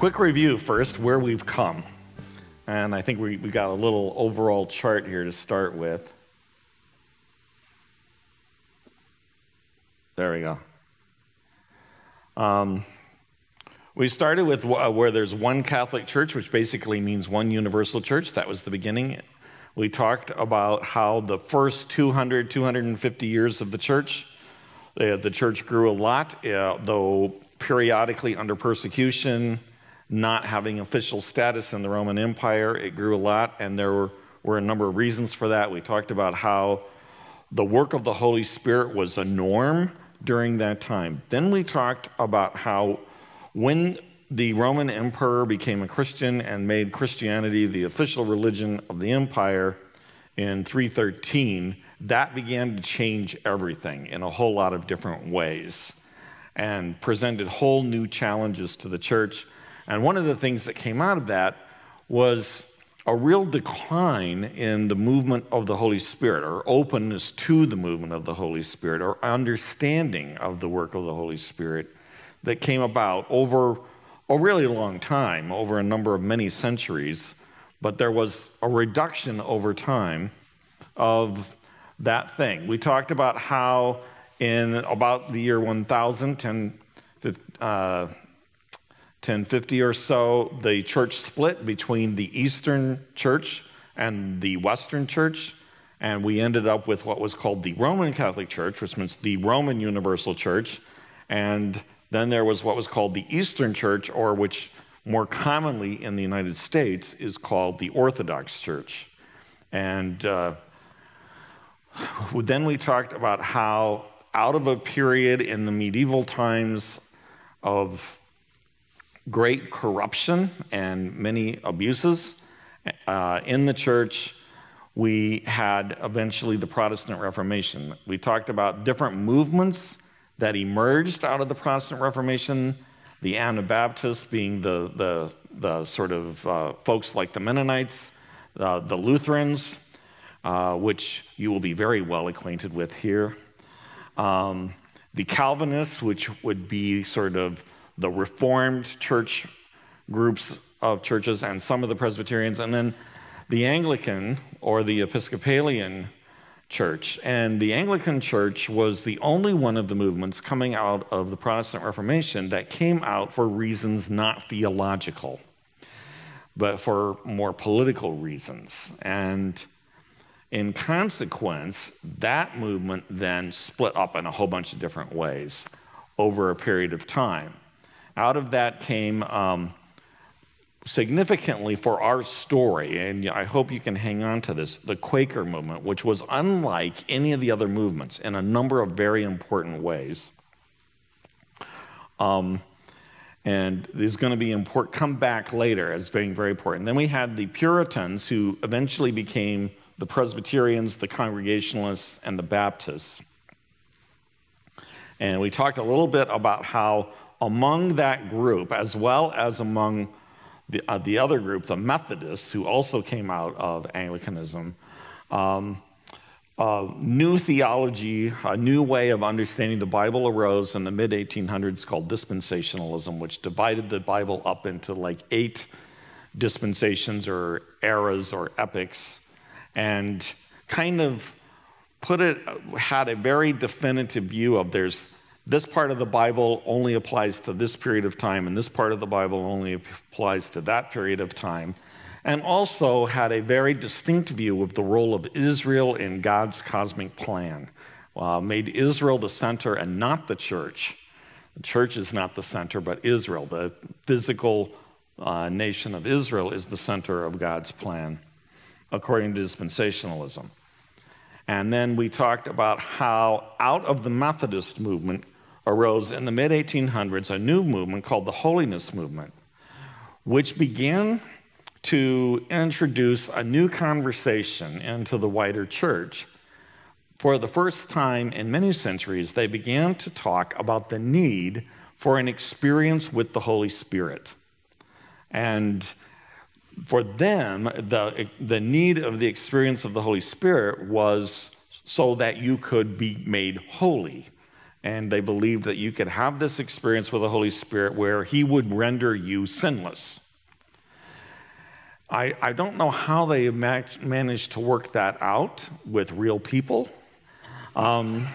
Quick review first, where we've come. And I think we, we got a little overall chart here to start with. There we go. Um, we started with uh, where there's one Catholic Church, which basically means one universal church. That was the beginning. We talked about how the first 200, 250 years of the church, uh, the church grew a lot, uh, though periodically under persecution, not having official status in the Roman Empire. It grew a lot, and there were, were a number of reasons for that. We talked about how the work of the Holy Spirit was a norm during that time. Then we talked about how when the Roman emperor became a Christian and made Christianity the official religion of the empire in 313, that began to change everything in a whole lot of different ways and presented whole new challenges to the church. And one of the things that came out of that was a real decline in the movement of the Holy Spirit, or openness to the movement of the Holy Spirit, or understanding of the work of the Holy Spirit that came about over a really long time, over a number of many centuries. But there was a reduction over time of that thing. We talked about how in about the year 1000, 10, uh, 1050 or so, the church split between the Eastern Church and the Western Church, and we ended up with what was called the Roman Catholic Church, which means the Roman Universal Church, and then there was what was called the Eastern Church, or which more commonly in the United States is called the Orthodox Church. And uh, then we talked about how, out of a period in the medieval times of great corruption and many abuses uh, in the church, we had eventually the Protestant Reformation. We talked about different movements that emerged out of the Protestant Reformation, the Anabaptists being the, the, the sort of uh, folks like the Mennonites, uh, the Lutherans, uh, which you will be very well acquainted with here, um, the Calvinists, which would be sort of the Reformed church groups of churches and some of the Presbyterians, and then the Anglican or the Episcopalian church. And the Anglican church was the only one of the movements coming out of the Protestant Reformation that came out for reasons not theological, but for more political reasons. And in consequence, that movement then split up in a whole bunch of different ways over a period of time. Out of that came um, significantly for our story, and I hope you can hang on to this the Quaker movement, which was unlike any of the other movements in a number of very important ways. Um, and is going to be important, come back later as being very important. Then we had the Puritans, who eventually became the Presbyterians, the Congregationalists, and the Baptists. And we talked a little bit about how among that group, as well as among the, uh, the other group, the Methodists, who also came out of Anglicanism, um, uh, new theology, a new way of understanding the Bible arose in the mid 1800s called dispensationalism, which divided the Bible up into like eight dispensations or eras or epics and kind of put it, had a very definitive view of there's this part of the Bible only applies to this period of time, and this part of the Bible only applies to that period of time, and also had a very distinct view of the role of Israel in God's cosmic plan. Uh, made Israel the center and not the church. The church is not the center, but Israel, the physical uh, nation of Israel, is the center of God's plan, according to dispensationalism. And then we talked about how out of the Methodist movement arose in the mid 1800s a new movement called the Holiness Movement, which began to introduce a new conversation into the wider church. For the first time in many centuries, they began to talk about the need for an experience with the Holy Spirit. And for them, the, the need of the experience of the Holy Spirit was so that you could be made holy. And they believed that you could have this experience with the Holy Spirit where He would render you sinless. I, I don't know how they managed to work that out with real people um,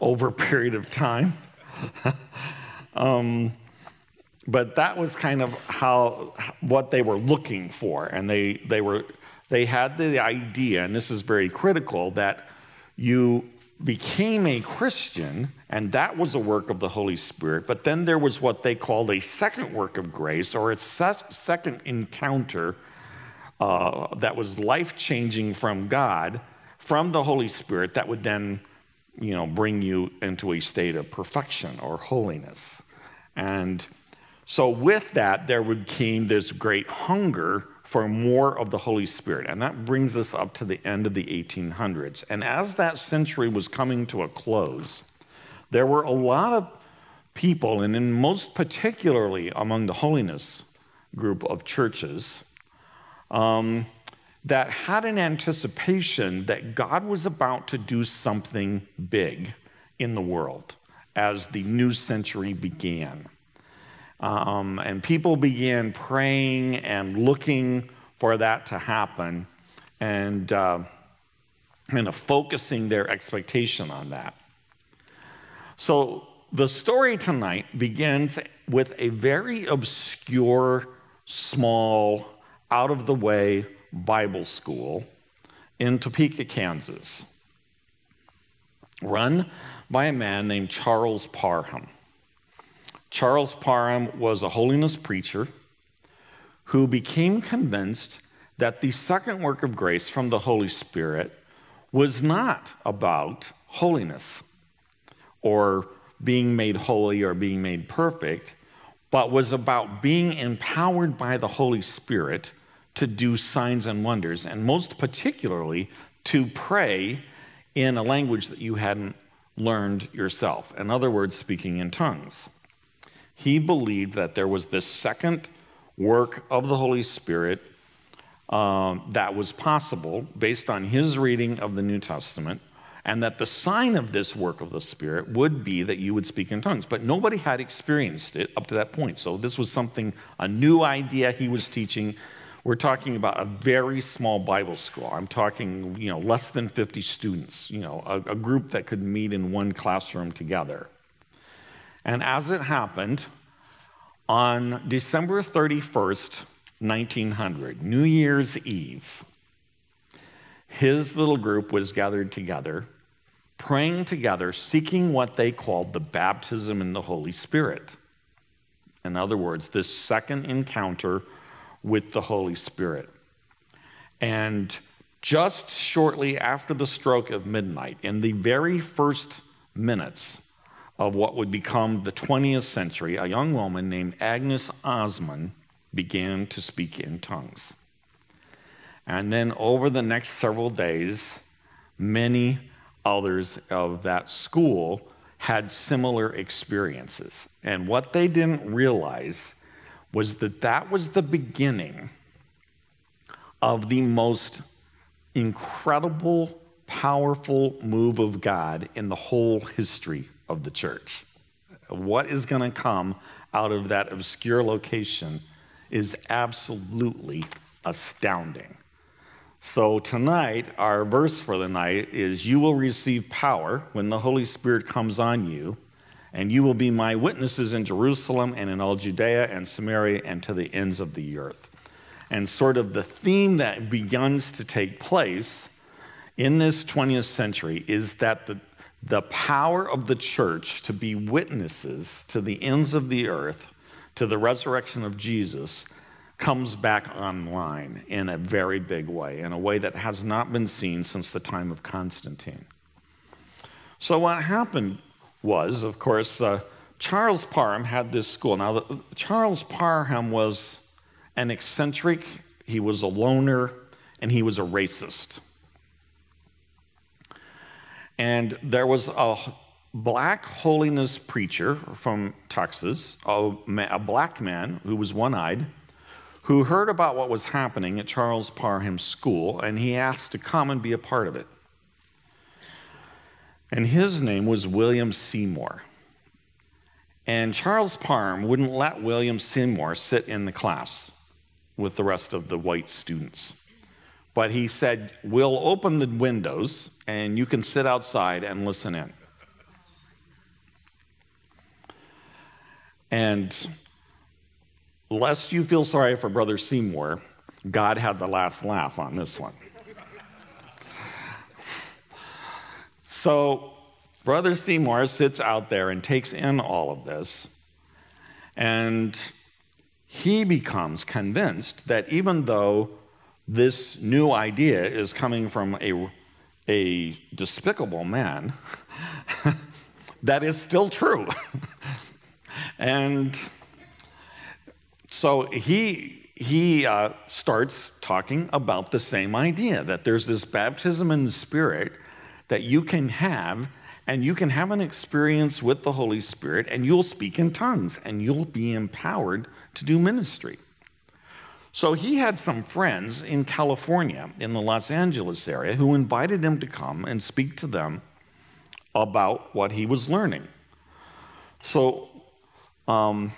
over a period of time. um, but that was kind of how what they were looking for and they they were they had the idea and this is very critical that you became a christian and that was a work of the holy spirit but then there was what they called a second work of grace or a second encounter uh, that was life changing from god from the holy spirit that would then you know bring you into a state of perfection or holiness. And so, with that, there would came this great hunger for more of the Holy Spirit. And that brings us up to the end of the 1800s. And as that century was coming to a close, there were a lot of people, and in most particularly among the holiness group of churches, um, that had an anticipation that God was about to do something big in the world as the new century began. Um, and people began praying and looking for that to happen and uh, of focusing their expectation on that. So the story tonight begins with a very obscure, small, out of the way Bible school in Topeka, Kansas, run by a man named Charles Parham. Charles Parham was a holiness preacher who became convinced that the second work of grace from the Holy Spirit was not about holiness or being made holy or being made perfect, but was about being empowered by the Holy Spirit to do signs and wonders, and most particularly to pray in a language that you hadn't learned yourself. In other words, speaking in tongues. He believed that there was this second work of the Holy Spirit um, that was possible based on his reading of the New Testament, and that the sign of this work of the Spirit would be that you would speak in tongues. But nobody had experienced it up to that point. So this was something, a new idea he was teaching. We're talking about a very small Bible school. I'm talking, you know, less than 50 students, you know, a, a group that could meet in one classroom together. And as it happened, on December 31st, 1900, New Year's Eve, his little group was gathered together, praying together, seeking what they called the baptism in the Holy Spirit. In other words, this second encounter with the Holy Spirit. And just shortly after the stroke of midnight, in the very first minutes, of what would become the 20th century, a young woman named Agnes Ozman began to speak in tongues. And then over the next several days, many others of that school had similar experiences. And what they didn't realize was that that was the beginning of the most incredible, powerful move of God in the whole history of the church. What is going to come out of that obscure location is absolutely astounding. So, tonight, our verse for the night is You will receive power when the Holy Spirit comes on you, and you will be my witnesses in Jerusalem and in all Judea and Samaria and to the ends of the earth. And sort of the theme that begins to take place in this 20th century is that the, the power of the church to be witnesses to the ends of the earth, to the resurrection of Jesus, comes back online in a very big way, in a way that has not been seen since the time of Constantine. So, what happened was, of course, uh, Charles Parham had this school. Now, the, Charles Parham was an eccentric, he was a loner, and he was a racist. And there was a black holiness preacher from Texas, a, a black man who was one eyed, who heard about what was happening at Charles Parham's school, and he asked to come and be a part of it. And his name was William Seymour. And Charles Parham wouldn't let William Seymour sit in the class with the rest of the white students. But he said, We'll open the windows and you can sit outside and listen in. And lest you feel sorry for Brother Seymour, God had the last laugh on this one. So, Brother Seymour sits out there and takes in all of this, and he becomes convinced that even though this new idea is coming from a, a despicable man, that is still true. and so he, he uh, starts talking about the same idea that there's this baptism in the Spirit that you can have, and you can have an experience with the Holy Spirit, and you'll speak in tongues, and you'll be empowered to do ministry. So he had some friends in California, in the Los Angeles area, who invited him to come and speak to them about what he was learning. So um,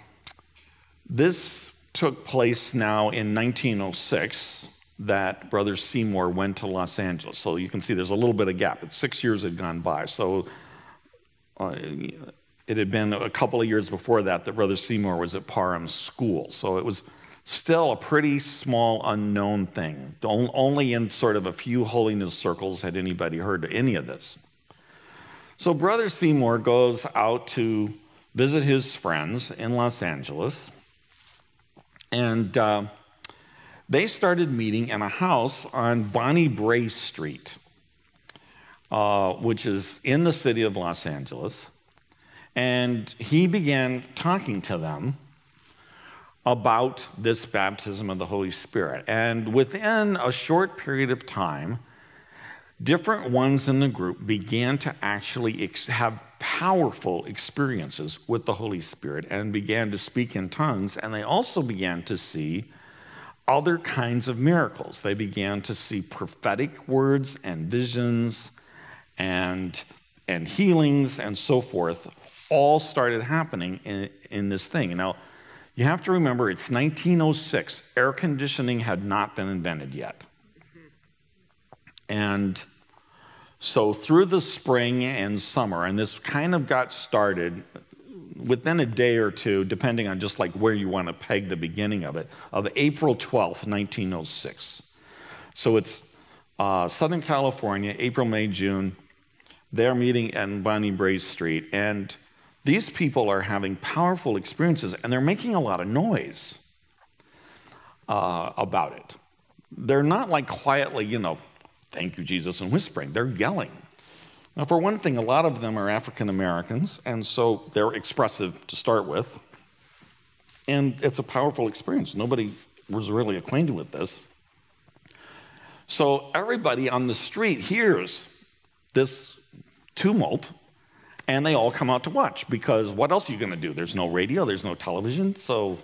this took place now in 1906 that Brother Seymour went to Los Angeles. So you can see there's a little bit of gap. It's six years had gone by. So uh, it had been a couple of years before that that Brother Seymour was at Parham's school. So it was still a pretty small unknown thing. Only in sort of a few holiness circles had anybody heard any of this. So Brother Seymour goes out to visit his friends in Los Angeles, and uh, they started meeting in a house on Bonnie Brae Street, uh, which is in the city of Los Angeles. And he began talking to them about this baptism of the Holy Spirit. And within a short period of time, different ones in the group began to actually ex- have powerful experiences with the Holy Spirit and began to speak in tongues. And they also began to see other kinds of miracles. They began to see prophetic words and visions and, and healings and so forth, all started happening in, in this thing. Now, you have to remember it's 1906. Air conditioning had not been invented yet. And so through the spring and summer, and this kind of got started within a day or two, depending on just like where you want to peg the beginning of it, of April 12th, 1906. So it's uh, Southern California, April, May, June. They're meeting in Bonnie Brae Street, and these people are having powerful experiences and they're making a lot of noise uh, about it. They're not like quietly, you know, thank you, Jesus, and whispering. They're yelling. Now, for one thing, a lot of them are African Americans, and so they're expressive to start with. And it's a powerful experience. Nobody was really acquainted with this. So everybody on the street hears this tumult and they all come out to watch because what else are you going to do? There's no radio, there's no television, so,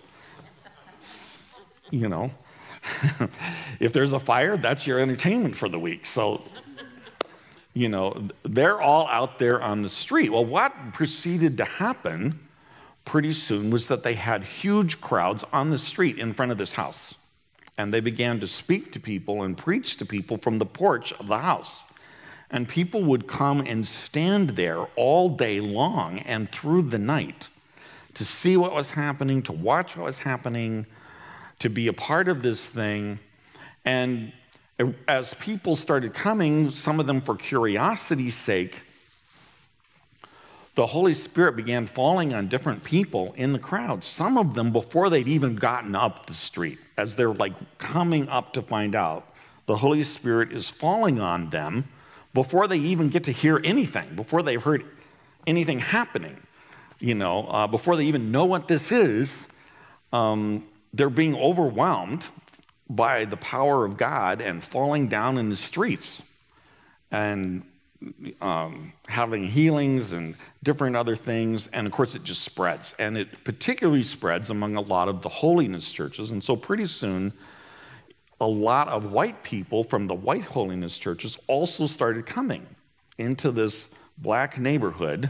you know, if there's a fire, that's your entertainment for the week. So, you know, they're all out there on the street. Well, what proceeded to happen pretty soon was that they had huge crowds on the street in front of this house. And they began to speak to people and preach to people from the porch of the house. And people would come and stand there all day long and through the night to see what was happening, to watch what was happening, to be a part of this thing. And as people started coming, some of them for curiosity's sake, the Holy Spirit began falling on different people in the crowd, some of them before they'd even gotten up the street, as they're like coming up to find out. The Holy Spirit is falling on them before they even get to hear anything, before they've heard anything happening, you know, uh, before they even know what this is, um, they're being overwhelmed by the power of God and falling down in the streets. And um, having healings and different other things. And of course, it just spreads. And it particularly spreads among a lot of the holiness churches. And so, pretty soon, a lot of white people from the white holiness churches also started coming into this black neighborhood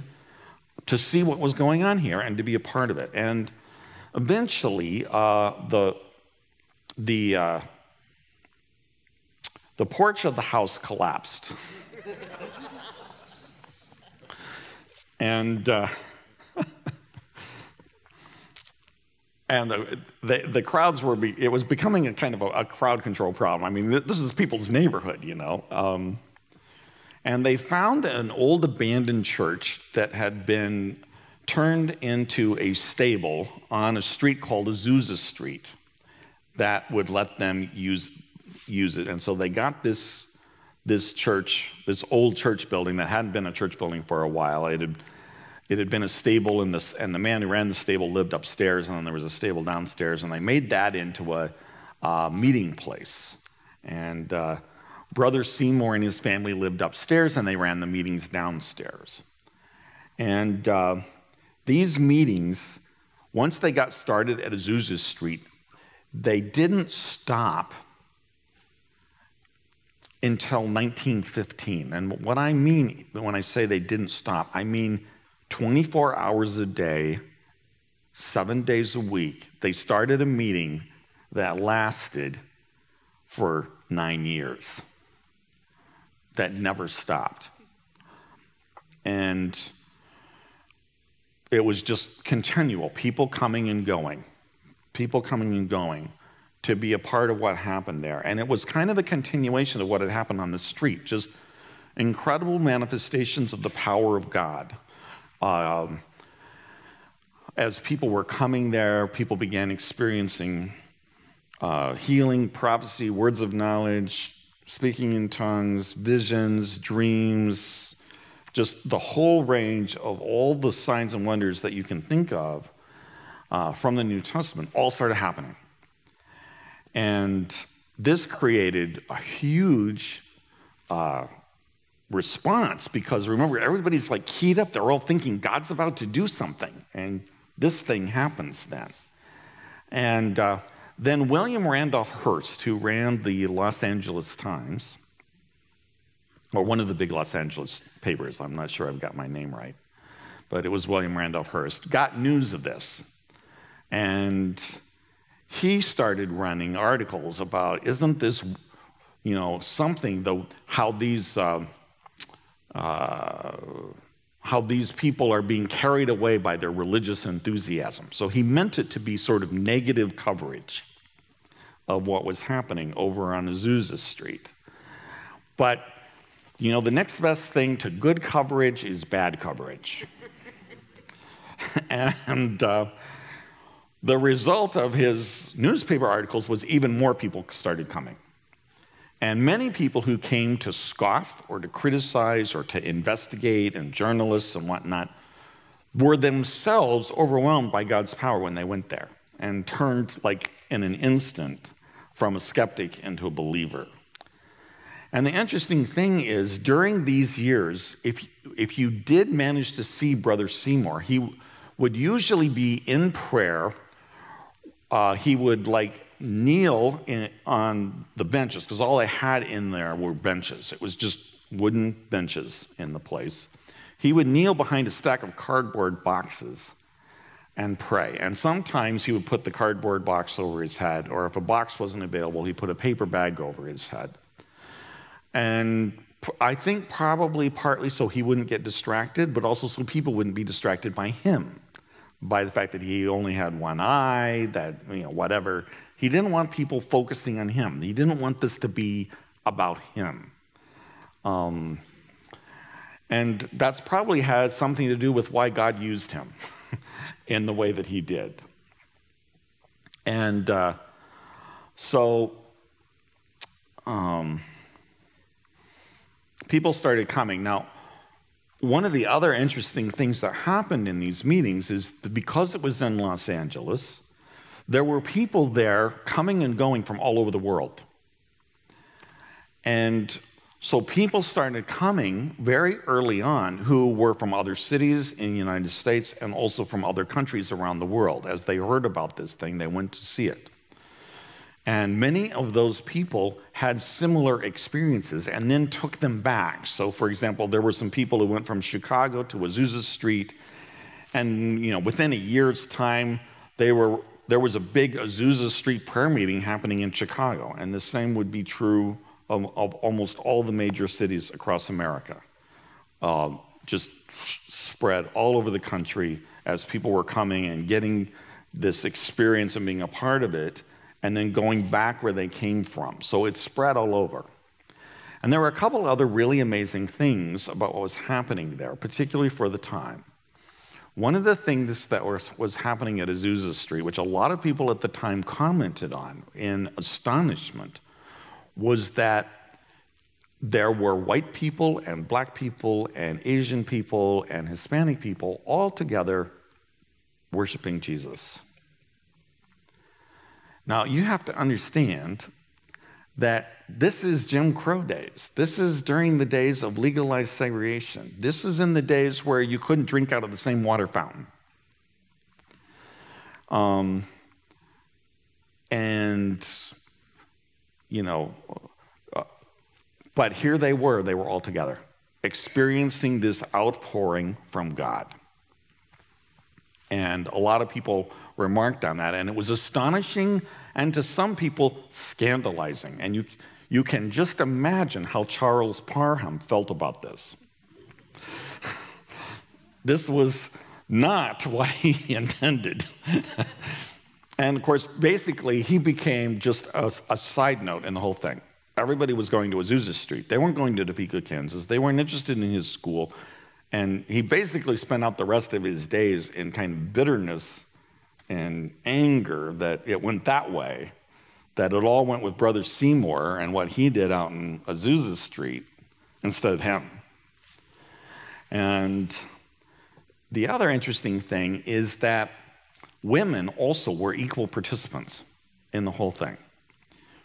to see what was going on here and to be a part of it. And eventually, uh, the, the, uh, the porch of the house collapsed. and uh, and the, the, the, crowds were, be, it was becoming a kind of a, a, crowd control problem. I mean, this is people's neighborhood, you know. Um, and they found an old abandoned church that had been turned into a stable on a street called Azusa Street that would let them use, use it. And so they got this, this church, this old church building that hadn't been a church building for a while. It had, it had been a stable, and, and the man who ran the stable lived upstairs, and then there was a stable downstairs, and they made that into a, a meeting place. And uh, Brother Seymour and his family lived upstairs, and they ran the meetings downstairs. And uh, these meetings, once they got started at Azusa Street, they didn't stop until 1915. And what I mean when I say they didn't stop, I mean 24 hours a day, seven days a week. They started a meeting that lasted for nine years that never stopped. And it was just continual people coming and going, people coming and going to be a part of what happened there. And it was kind of a continuation of what had happened on the street, just incredible manifestations of the power of God. Um, as people were coming there, people began experiencing uh, healing, prophecy, words of knowledge, speaking in tongues, visions, dreams, just the whole range of all the signs and wonders that you can think of uh, from the New Testament all started happening. And this created a huge uh, response because remember, everybody's like keyed up. They're all thinking God's about to do something. And this thing happens then. And uh, then William Randolph Hearst, who ran the Los Angeles Times, or one of the big Los Angeles papers, I'm not sure I've got my name right, but it was William Randolph Hearst, got news of this. And he started running articles about, isn't this, you know, something, though, how these. Uh, uh, how these people are being carried away by their religious enthusiasm. So he meant it to be sort of negative coverage of what was happening over on Azusa Street. But, you know, the next best thing to good coverage is bad coverage. and uh, the result of his newspaper articles was even more people started coming. And many people who came to scoff or to criticize or to investigate, and journalists and whatnot, were themselves overwhelmed by God's power when they went there and turned, like in an instant, from a skeptic into a believer. And the interesting thing is, during these years, if, if you did manage to see Brother Seymour, he would usually be in prayer. Uh, he would like kneel in, on the benches, because all they had in there were benches. It was just wooden benches in the place. He would kneel behind a stack of cardboard boxes and pray. And sometimes he would put the cardboard box over his head, or if a box wasn't available, he put a paper bag over his head. And I think probably partly so he wouldn't get distracted, but also so people wouldn't be distracted by him, by the fact that he only had one eye, that, you know, whatever. He didn't want people focusing on him. He didn't want this to be about him. Um, and that's probably has something to do with why God used him. in the way that he did. And uh, so um, people started coming. Now, one of the other interesting things that happened in these meetings is that because it was in Los Angeles, there were people there coming and going from all over the world. And So people started coming very early on who were from other cities in the United States and also from other countries around the world. As they heard about this thing, they went to see it. And many of those people had similar experiences and then took them back. So, for example, there were some people who went from Chicago to Azusa Street, and you know, within a year's time, they were, there was a big Azusa Street prayer meeting happening in Chicago, and the same would be true of, of almost all the major cities across America. Uh, just spread all over the country as people were coming and getting this experience and being a part of it, and then going back where they came from. So it spread all over. And there were a couple other really amazing things about what was happening there, particularly for the time. One of the things that was, was happening at Azusa Street, which a lot of people at the time commented on in astonishment, was that there were white people and black people and Asian people and Hispanic people all together worshiping Jesus. Now, you have to understand that this is Jim Crow days. This is during the days of legalized segregation. This is in the days where you couldn't drink out of the same water fountain. Um, and you know, uh, but here they were, they were all together, experiencing this outpouring from God. And a lot of people remarked on that, and it was astonishing and to some people scandalizing. And you, you can just imagine how Charles Parham felt about this. this was not what he intended. And of course, basically, he became just a, a, side note in the whole thing. Everybody was going to Azusa Street. They weren't going to Topeka, Kansas. They weren't interested in his school. And he basically spent out the rest of his days in kind of bitterness and anger that it went that way, that it all went with Brother Seymour and what he did out in Azusa Street instead of him. And the other interesting thing is that women also were equal participants in the whole thing.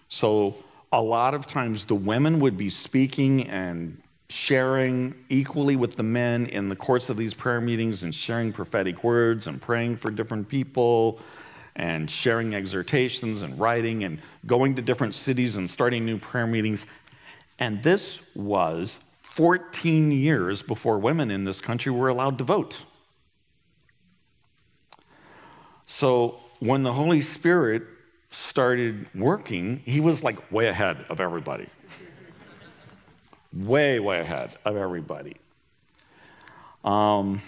So a lot of times the women would be speaking and sharing equally with the men in the course of these prayer meetings and sharing prophetic words and praying for different people and sharing exhortations and writing and going to different cities and starting new prayer meetings. And this was 14 years before women in this country were allowed to vote. So when the Holy Spirit started working, he was like way ahead of everybody. Way, way ahead of everybody. Um,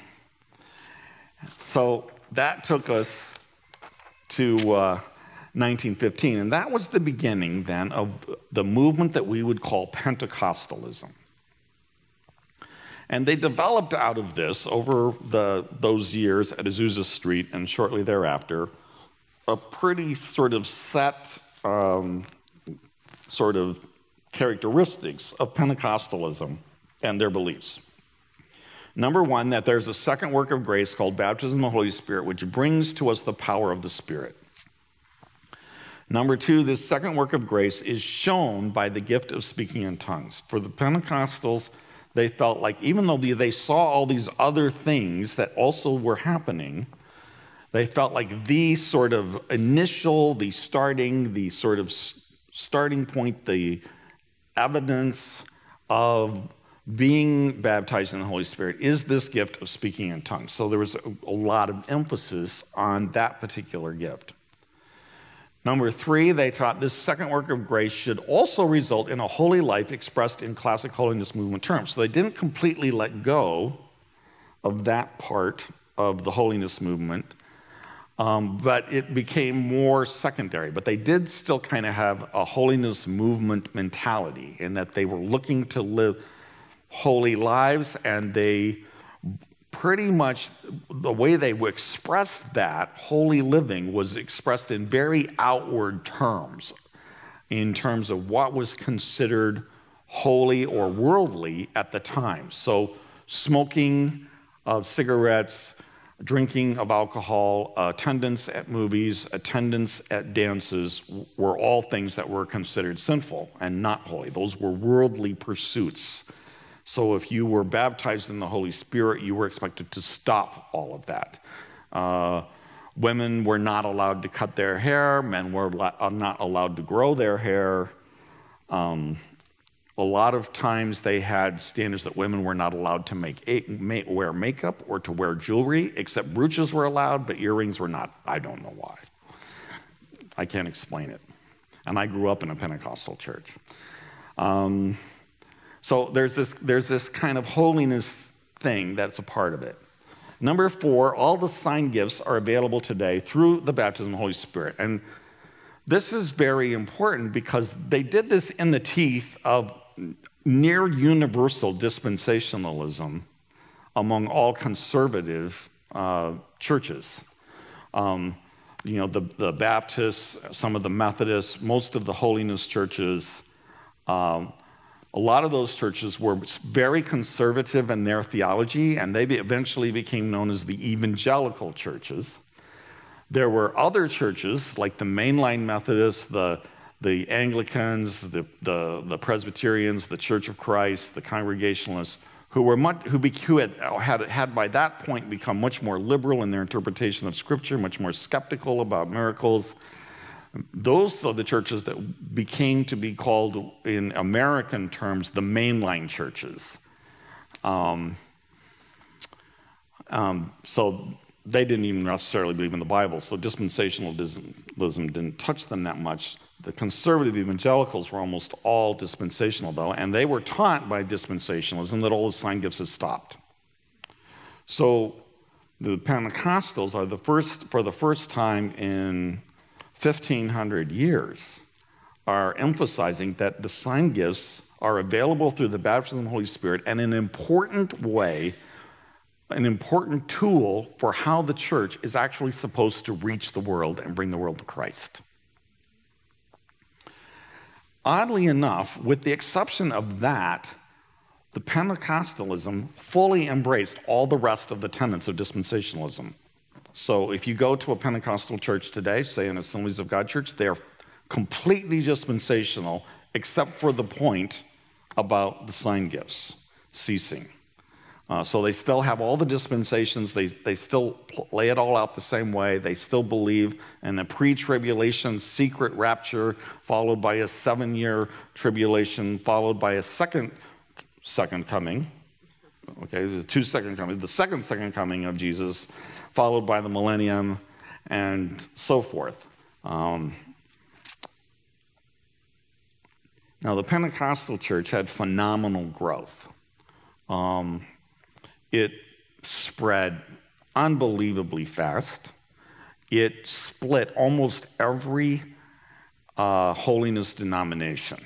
so that took us to uh, 1915, and that was the beginning then of the movement that we would call Pentecostalism. And they developed out of this over the, those years at Azusa Street and shortly thereafter a pretty sort of set um, sort of characteristics of Pentecostalism and their beliefs. Number one, that there's a second work of grace called baptism of the Holy Spirit, which brings to us the power of the Spirit. Number two, this second work of grace is shown by the gift of speaking in tongues. For the Pentecostals, they felt like even though they saw all these other things that also were happening, they felt like the sort of initial, the starting, the sort of starting point, the evidence of being baptized in the Holy Spirit is this gift of speaking in tongues. So there was a, lot of emphasis on that particular gift. Number three, they taught this second work of grace should also result in a holy life expressed in classic holiness movement terms. So they didn't completely let go of that part of the holiness movement, um, but it became more secondary. But they did still kind of have a holiness movement mentality in that they were looking to live holy lives and they pretty much the way they expressed that holy living was expressed in very outward terms, in terms of what was considered holy or worldly at the time. So, smoking of cigarettes, drinking of alcohol, attendance at movies, attendance at dances were all things that were considered sinful and not holy. Those were worldly pursuits. So if you were baptized in the Holy Spirit, you were expected to stop all of that. Uh, women were not allowed to cut their hair, men were uh, not allowed to grow their hair. Um, a lot of times they had standards that women were not allowed to make, wear makeup or to wear jewelry, except brooches were allowed, but earrings were not. I don't know why. I can't explain it. And I grew up in a Pentecostal church. Um, so there's this, there's this kind of holiness thing that's a part of it. Number four, all the sign gifts are available today through the baptism of the Holy Spirit. And this is very important because they did this in the teeth of near universal dispensationalism among all conservative uh, churches. Um, you know, the, the Baptists, some of the Methodists, most of the holiness churches, um, a lot of those churches were very conservative in their theology, and they eventually became known as the evangelical churches. There were other churches, like the mainline Methodists, the the Anglicans, the, the, the, Presbyterians, the Church of Christ, the Congregationalists, who, were much, who, be, who had, had, had by that point become much more liberal in their interpretation of Scripture, much more skeptical about miracles. Those are the churches that became to be called, in American terms, the mainline churches. Um, um, so they didn't even necessarily believe in the Bible, so dispensationalism didn't touch them that much. The conservative evangelicals were almost all dispensational, though, and they were taught by dispensationalism that all the sign gifts had stopped. So the Pentecostals are the first, for the first time in 1500 years, are emphasizing that the sign gifts are available through the baptism of the Holy Spirit and an important way, an important tool for how the church is actually supposed to reach the world and bring the world to Christ. Oddly enough, with the exception of that, the Pentecostalism fully embraced all the rest of the tenets of dispensationalism. So if you go to a Pentecostal church today, say an Assemblies of God church, they are completely dispensational, except for the point about the sign gifts ceasing. Uh, so they still have all the dispensations. They, they still lay it all out the same way. They still believe in a pre tribulation secret rapture, followed by a seven year tribulation, followed by a second second coming. Okay, the two second coming, the second second coming of Jesus, followed by the millennium, and so forth. Um, now, the Pentecostal church had phenomenal growth. Um, it spread unbelievably fast. It split almost every uh, holiness denomination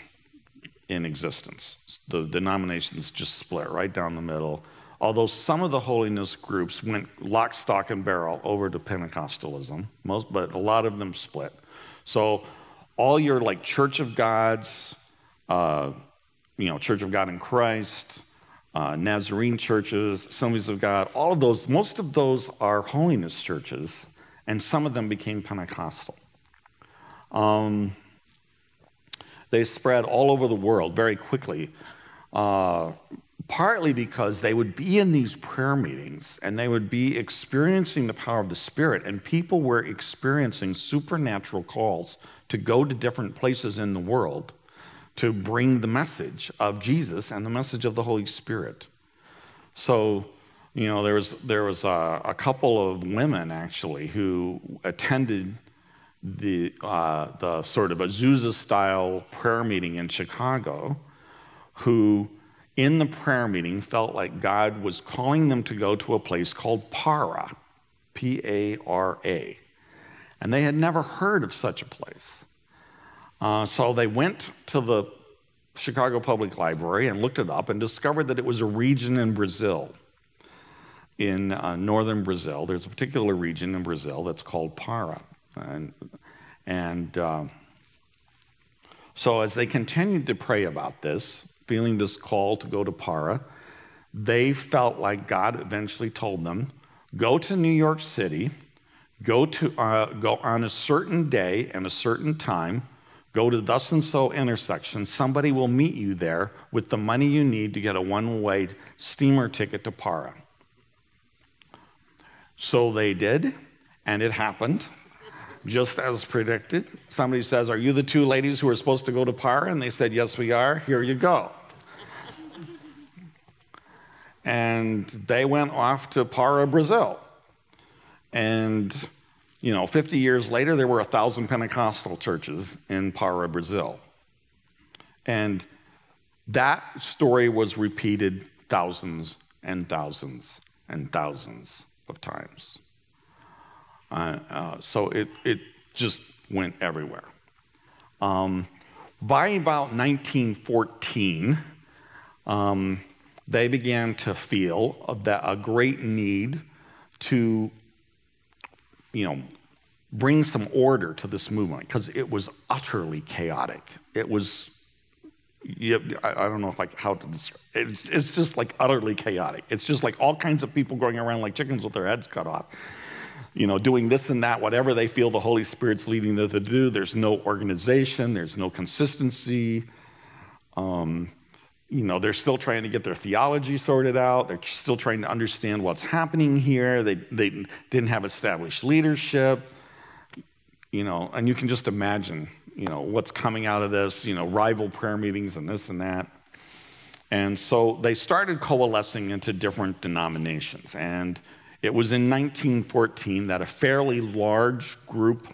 in existence. The denominations just split right down the middle. Although some of the holiness groups went lock, stock, and barrel over to Pentecostalism, most, but a lot of them split. So all your like Church of God's, uh, you know, Church of God in Christ, uh, Nazarene churches, Assemblies of God, all of those, most of those are holiness churches, and some of them became Pentecostal. Um, they spread all over the world very quickly, uh, partly because they would be in these prayer meetings and they would be experiencing the power of the Spirit, and people were experiencing supernatural calls to go to different places in the world to bring the message of Jesus and the message of the Holy Spirit. So, you know, there was, there was a, a couple of women actually who attended the, uh, the sort of Azusa style prayer meeting in Chicago who, in the prayer meeting, felt like God was calling them to go to a place called Para, P A R A. And they had never heard of such a place. Uh, so they went to the Chicago Public Library and looked it up and discovered that it was a region in Brazil, in uh, northern Brazil. There's a particular region in Brazil that's called Para. And, and uh, so as they continued to pray about this, feeling this call to go to Para, they felt like God eventually told them, go to New York City, go, to, uh, go on a certain day and a certain time, go to thus and so intersection. Somebody will meet you there with the money you need to get a one way steamer ticket to Para. So they did, and it happened just as predicted. Somebody says, Are you the two ladies who are supposed to go to Para? And they said, Yes, we are. Here you go. and they went off to Para, Brazil. And, you know, 50 years later, there were a thousand Pentecostal churches in Para, Brazil. And that story was repeated thousands and thousands and thousands of times. Uh, uh, so it, it just went everywhere. Um, by about 1914, um, they began to feel that a great need to, you know, bring some order to this movement because it was utterly chaotic. It was, I don't know if like how to describe. It, it's just like utterly chaotic. It's just like all kinds of people going around like chickens with their heads cut off you know, doing this and that, whatever they feel the Holy Spirit's leading them to do. There's no organization, there's no consistency. Um, you know, they're still trying to get their theology sorted out. They're still trying to understand what's happening here. They, they didn't have established leadership. You know, and you can just imagine, you know, what's coming out of this, you know, rival prayer meetings and this and that. And so they started coalescing into different denominations. And it was in 1914 that a fairly large group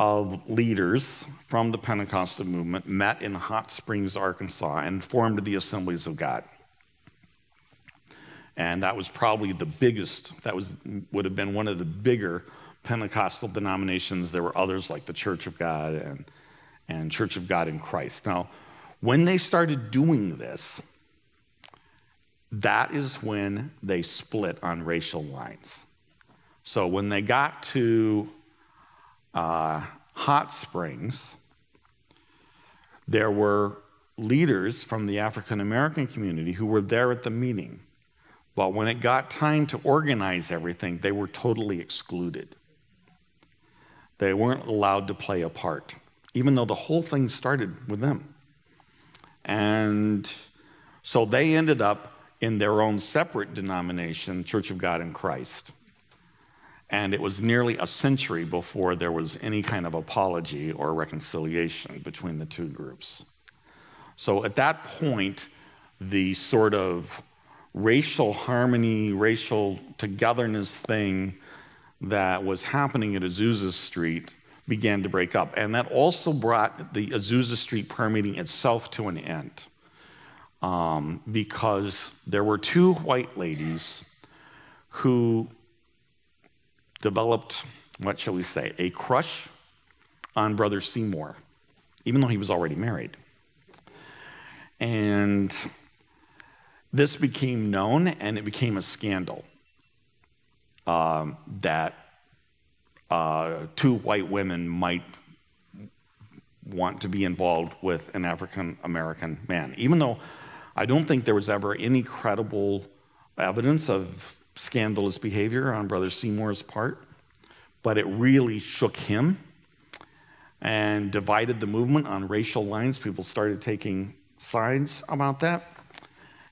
of leaders from the Pentecostal movement met in Hot Springs, Arkansas, and formed the Assemblies of God. And that was probably the biggest, that was, would have been one of the bigger Pentecostal denominations. There were others like the Church of God and, and Church of God in Christ. Now, when they started doing this, that is when they split on racial lines. So when they got to uh, Hot Springs, there were leaders from the African American community who were there at the meeting. But when it got time to organize everything, they were totally excluded. They weren't allowed to play a part, even though the whole thing started with them. And so they ended up in their own separate denomination, Church of God in Christ. And it was nearly a century before there was any kind of apology or reconciliation between the two groups. So at that point, the sort of racial harmony, racial togetherness thing that was happening at Azusa Street began to break up. And that also brought the Azusa Street prayer meeting itself to an end um, because there were two white ladies who developed, what shall we say, a crush on Brother Seymour, even though he was already married. And this became known and it became a scandal um, that uh, two white women might want to be involved with an African American man, even though I don't think there was ever any credible evidence of scandalous behavior on Brother Seymour's part, but it really shook him and divided the movement on racial lines. People started taking sides about that,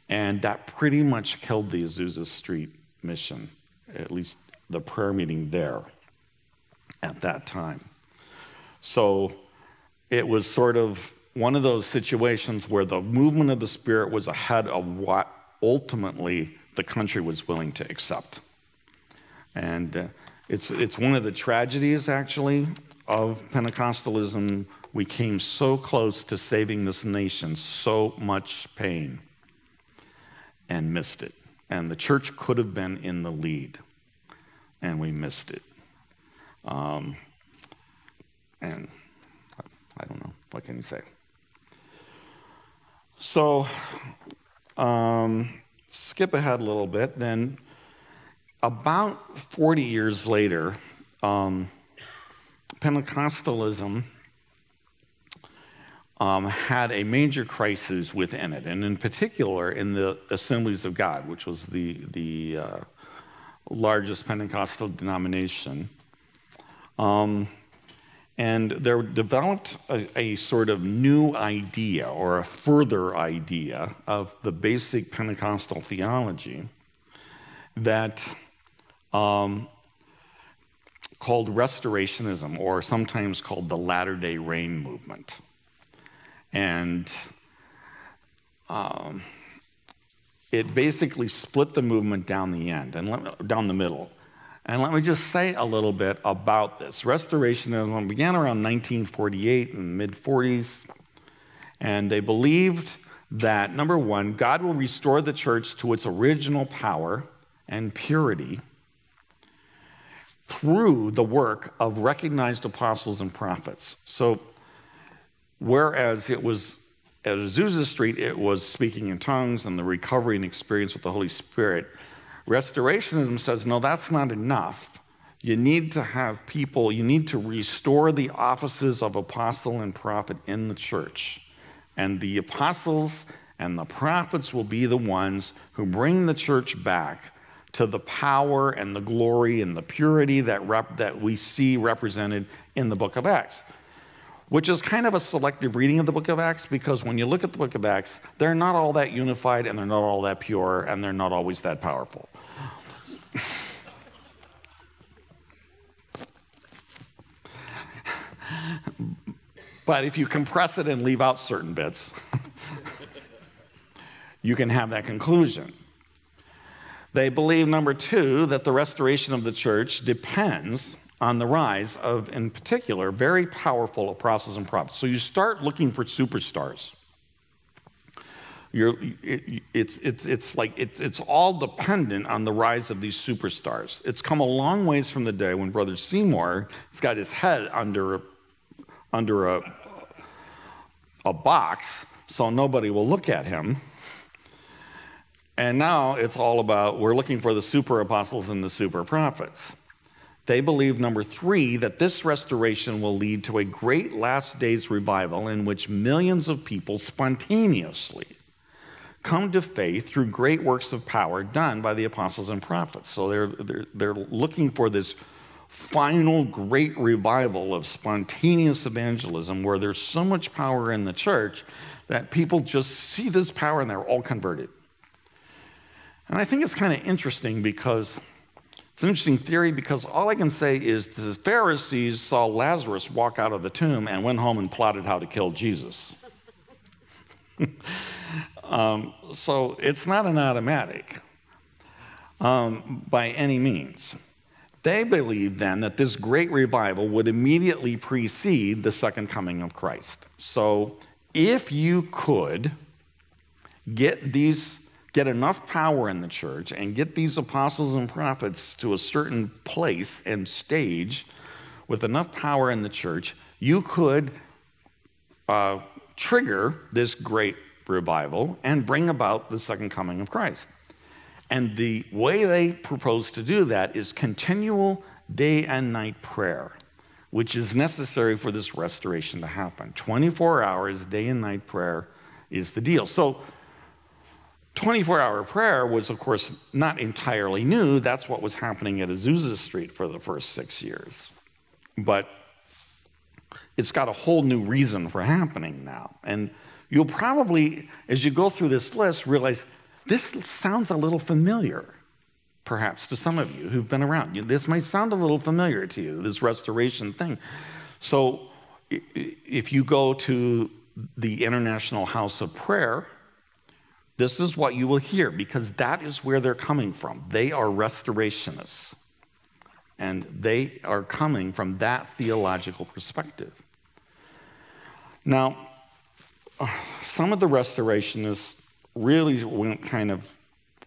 and that pretty much killed the Azusa Street mission, at least the prayer meeting there at that time. So it was sort of one of those situations where the movement of the Spirit was ahead of what ultimately the country was willing to accept. And uh, it's, it's one of the tragedies, actually, of Pentecostalism. We came so close to saving this nation, so much pain, and missed it. And the church could have been in the lead, and we missed it. Um, and I don't know. What can you say? So, um, skip ahead a little bit. Then, about 40 years later, um, Pentecostalism um, had a major crisis within it, and in particular in the Assemblies of God, which was the, the uh, largest Pentecostal denomination. Um, and they developed a, a, sort of new idea or a further idea of the basic Pentecostal theology that um, called restorationism, or sometimes called the Latter day Rain movement. And um, it basically split the movement down the end and down the middle. And let me just say a little bit about this. Restorationism began around 1948 in the mid 40s, and they believed that number one, God will restore the church to its original power and purity through the work of recognized apostles and prophets. So, whereas it was at Azusa Street, it was speaking in tongues and the recovery and experience with the Holy Spirit Restorationism says, no, that's not enough. You need to have people, you need to restore the offices of apostle and prophet in the church. And the apostles and the prophets will be the ones who bring the church back to the power and the glory and the purity that, rep- that we see represented in the book of Acts which is kind of a selective reading of the book of Acts because when you look at the book of Acts, they're not all that unified and they're not all that pure and they're not always that powerful. But if you compress it and leave out certain bits, you can have that conclusion. They believe, number two, that the restoration of the church depends on the rise of, in particular, very powerful apostles and prophets. So you start looking for superstars. You're, it, it's, it's, it's like it, it's all dependent on the rise of these superstars. It's come a long ways from the day when Brother Seymour has got his head under, under a, a box so nobody will look at him. And now it's all about we're looking for the super apostles and the super prophets. They believe, number three, that this restoration will lead to a great last days revival in which millions of people spontaneously come to faith through great works of power done by the apostles and prophets. So they're, they're, they're looking for this final great revival of spontaneous evangelism where there's so much power in the church that people just see this power and they're all converted. And I think it's kind of interesting because it's an interesting theory because all I can say is the Pharisees saw Lazarus walk out of the tomb and went home and plotted how to kill Jesus. um, so it's not an automatic um, by any means. They believed then that this great revival would immediately precede the second coming of Christ. So if you could get these get enough power in the church and get these apostles and prophets to a certain place and stage with enough power in the church, you could uh, trigger this great revival and bring about the second coming of Christ. And the way they propose to do that is continual day and night prayer, which is necessary for this restoration to happen. 24 hours, day and night prayer is the deal. So 24 hour prayer was, of course, not entirely new. That's what was happening at Azusa Street for the first six years. But it's got a whole new reason for happening now. And you'll probably, as you go through this list, realize this sounds a little familiar, perhaps, to some of you who've been around. This might sound a little familiar to you, this restoration thing. So if you go to the International House of Prayer, this is what you will hear because that is where they're coming from. They are restorationists, and they are coming from that theological perspective. Now, some of the restorationists really went kind of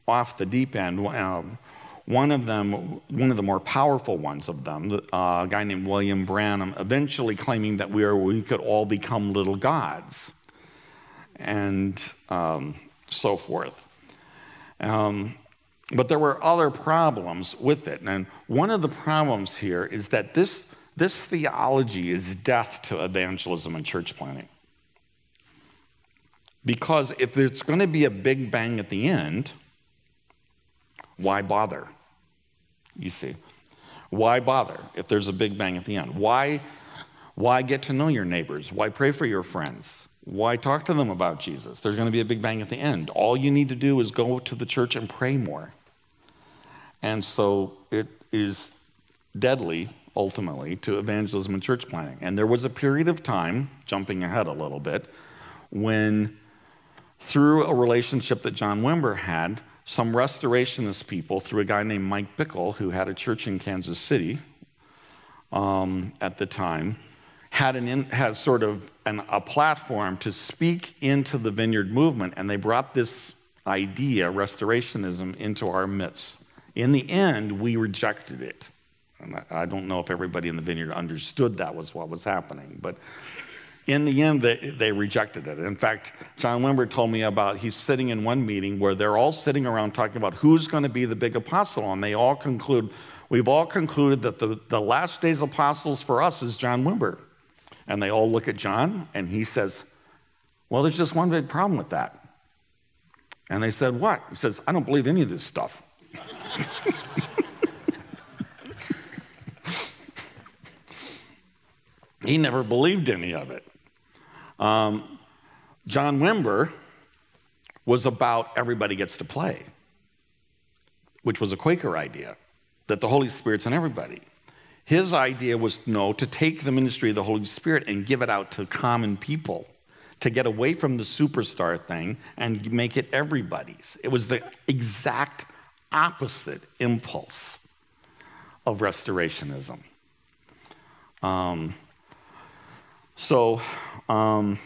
off the deep end. Um, one of them, one of the more powerful ones of them, uh, a guy named William Branham, eventually claiming that we, are, we could all become little gods. And um, so forth. Um, but there were other problems with it. And one of the problems here is that this, this theology is death to evangelism and church planting. Because if there's going to be a big bang at the end, why bother? you see. Why bother if there's a big bang at the end? Why, why get to know your neighbors? Why pray for your friends? Why talk to them about Jesus? There's going to be a big bang at the end. All you need to do is go to the church and pray more. And so it is deadly, ultimately, to evangelism and church planting. And there was a period of time, jumping ahead a little bit, when through a relationship that John Wimber had, some restorationist people, through a guy named Mike Bickle, who had a church in Kansas City um, at the time, had, an in, had sort of an, a platform to speak into the vineyard movement, and they brought this idea, restorationism, into our midst. In the end, we rejected it. And I, I don't know if everybody in the vineyard understood that was what was happening, but in the end, they, they rejected it. In fact, John Wimber told me about he's sitting in one meeting where they're all sitting around talking about who's going to be the big apostle, and they all conclude, we've all concluded that the, the last days apostles for us is John Wimber. And they all look at John, and he says, Well, there's just one big problem with that. And they said, What? He says, I don't believe any of this stuff. he never believed any of it. Um, John Wimber was about everybody gets to play, which was a Quaker idea that the Holy Spirit's in everybody. His idea was no, to take the ministry of the Holy Spirit and give it out to common people, to get away from the superstar thing and make it everybody's. It was the exact opposite impulse of restorationism. Um, so, um,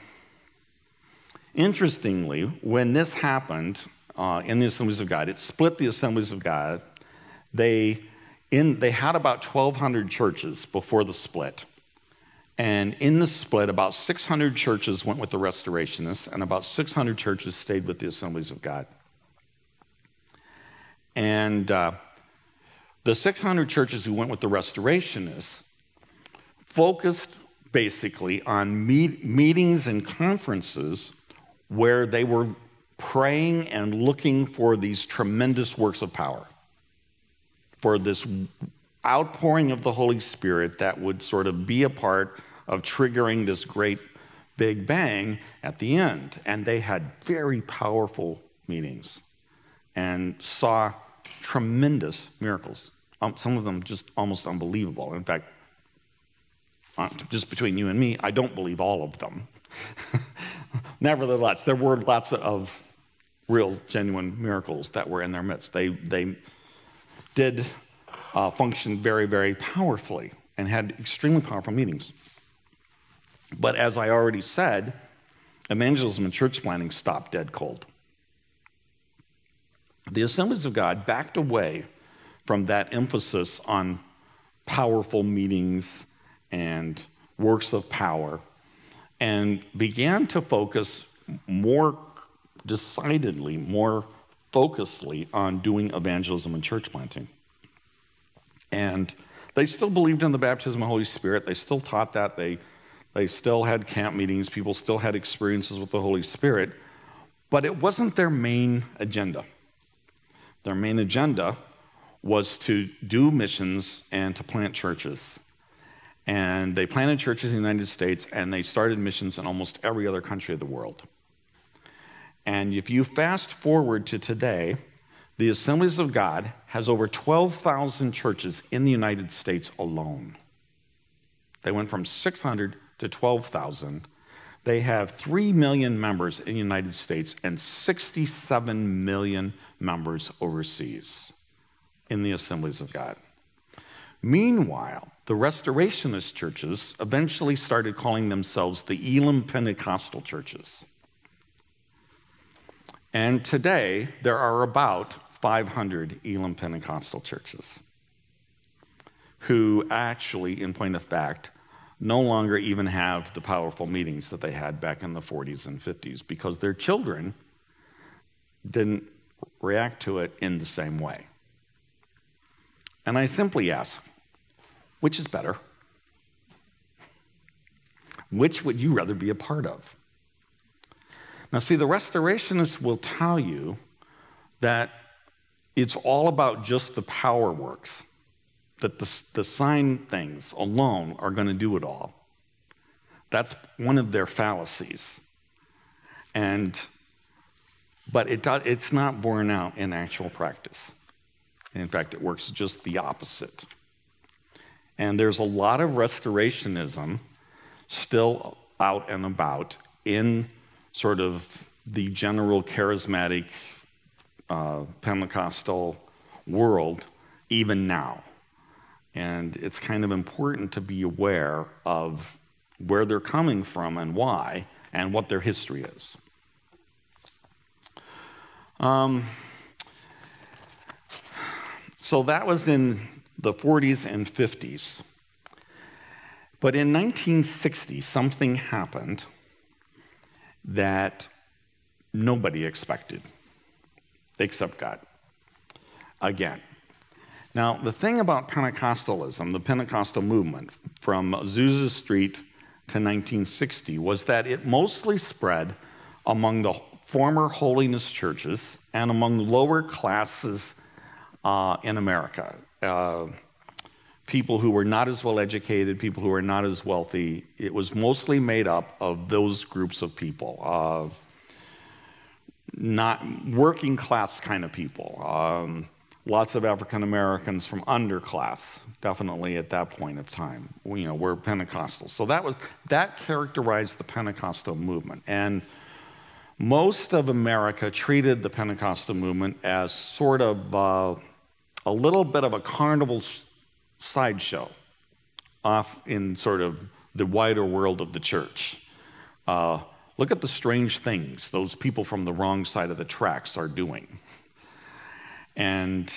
interestingly, when this happened uh, in the Assemblies of God, it split the Assemblies of God. They, in, they had about 1,200 churches before the split. And in the split, about 600 churches went with the Restorationists, and about 600 churches stayed with the Assemblies of God. And uh, the 600 churches who went with the Restorationists focused basically on meet, meetings and conferences where they were praying and looking for these tremendous works of power, for this outpouring of the Holy Spirit that would sort of be a part of triggering this great big bang at the end. And they had very powerful meetings and saw tremendous miracles. Um, some of them just almost unbelievable. In fact, just between you and me, I don't believe all of them. Nevertheless, there were lots of real, genuine miracles that were in their midst. They, they did uh, function very, very powerfully and had extremely powerful meetings. But as I already said, evangelism and church planting stopped dead cold. The Assemblies of God backed away from that emphasis on powerful meetings and works of power and began to focus more decidedly, more focusedly on doing evangelism and church planting. And they still believed in the baptism of the Holy Spirit. They still taught that. They, they still had camp meetings. People still had experiences with the Holy Spirit. But it wasn't their main agenda. Their main agenda was to do missions and to plant churches. And they planted churches in the United States and they started missions in almost every other country of the world. And if you fast forward to today, the Assemblies of God has over 12,000 churches in the United States alone. They went from 600 to 12,000. They have 3 million members in the United States and 67 million members overseas in the Assemblies of God. Meanwhile, the Restorationist churches eventually started calling themselves the Elim Pentecostal churches. And today, there are about 500 Elim Pentecostal churches who actually, in point of fact, no longer even have the powerful meetings that they had back in the 40s and 50s because their children didn't react to it in the same way. And I simply ask, which is better? Which would you rather be a part of? Now, see, the restorationists will tell you that it's all about just the power works. that the, the sign things alone are going to do it all. That's one of their fallacies. And, but it, it's not borne out in actual practice. In fact, it works just the opposite. And there's a lot of restorationism still out and about in sort of the general charismatic uh, Pentecostal world, even now. And it's kind of important to be aware of where they're coming from and why, and what their history is. Um, so that was in the 40s and 50s. But in 1960, something happened that nobody expected, except God. Again. Now, the thing about Pentecostalism, the Pentecostal movement from Azusa Street to 1960, was that it mostly spread among the former holiness churches and among lower classes uh, in America. Uh, people who were not as well educated, people who were not as wealthy. It was mostly made up of those groups of people, uh, not working class kind of people. Um, lots of African Americans from underclass, definitely at that point of time. You know, were Pentecostals. So that was that characterized the Pentecostal movement, and most of America treated the Pentecostal movement as sort of uh, a little bit of a carnival sideshow off in sort of the wider world of the church. Uh, look at the strange things those people from the wrong side of the tracks are doing. And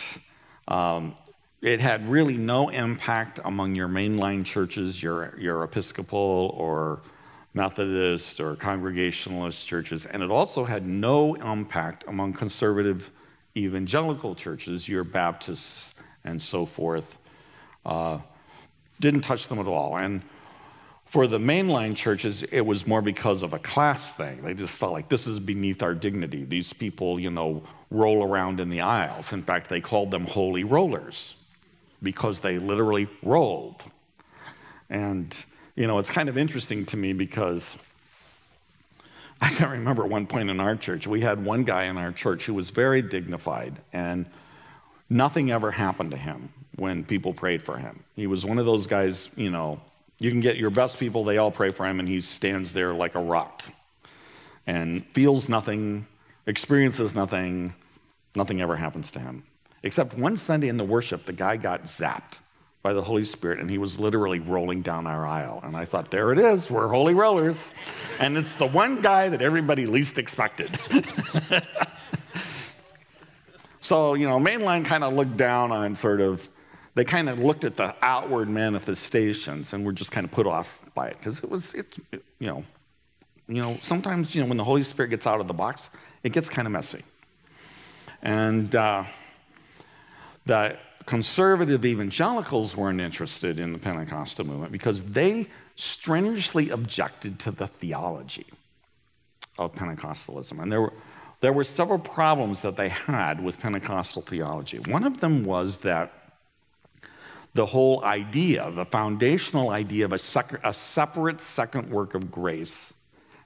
um, it had really no impact among your mainline churches, your, your Episcopal or Methodist or Congregationalist churches, and it also had no impact among conservative evangelical churches, your Baptists and so forth. Uh, didn't touch them at all. And for the mainline churches, it was more because of a class thing. They just felt like this is beneath our dignity. These people, you know, roll around in the aisles. In fact, they called them holy rollers because they literally rolled. And, you know, it's kind of interesting to me because I can remember one point in our church, we had one guy in our church who was very dignified, and nothing ever happened to him when people prayed for him. He was one of those guys, you know, you can get your best people, they all pray for him, and he stands there like a rock and feels nothing, experiences nothing, nothing ever happens to him. Except one Sunday in the worship, the guy got zapped by the Holy Spirit, and he was literally rolling down our aisle. And I thought, there it is, we're holy rollers. And it's the one guy that everybody least expected. so, you know, mainline kind of looked down on sort of, they kind of looked at the outward manifestations and were just kind of put off by it because it was, it's, it, you know, you know, sometimes, you know, when the Holy Spirit gets out of the box, it gets kind of messy. And uh, the conservative evangelicals weren't interested in the Pentecostal movement because they strenuously objected to the theology of Pentecostalism. And there were, there were several problems that they had with Pentecostal theology. One of them was that the whole idea, the foundational idea of a, sec- a separate second work of grace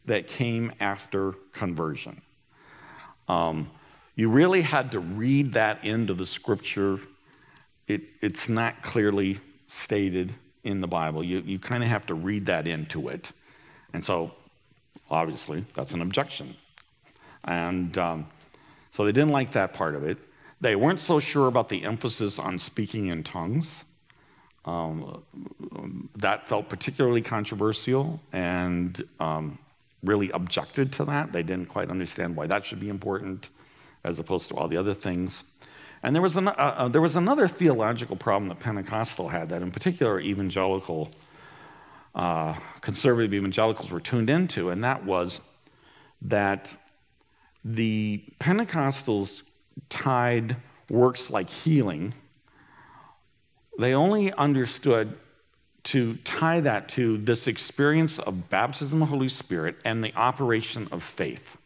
that came after conversion. Um, you really had to read that into the scripture it, it's not clearly stated in the Bible. You, you kind of have to read that into it. And so, obviously, that's an objection. And um, so they didn't like that part of it. They weren't so sure about the emphasis on speaking in tongues. Um, that felt particularly controversial and um, really objected to that. They didn't quite understand why that should be important as opposed to all the other things. And there was, an, uh, uh, there was another theological problem that Pentecostal had that, in particular, evangelical, uh, conservative evangelicals were tuned into, and that was that the Pentecostals tied works like healing, they only understood to tie that to this experience of baptism of the Holy Spirit and the operation of faith.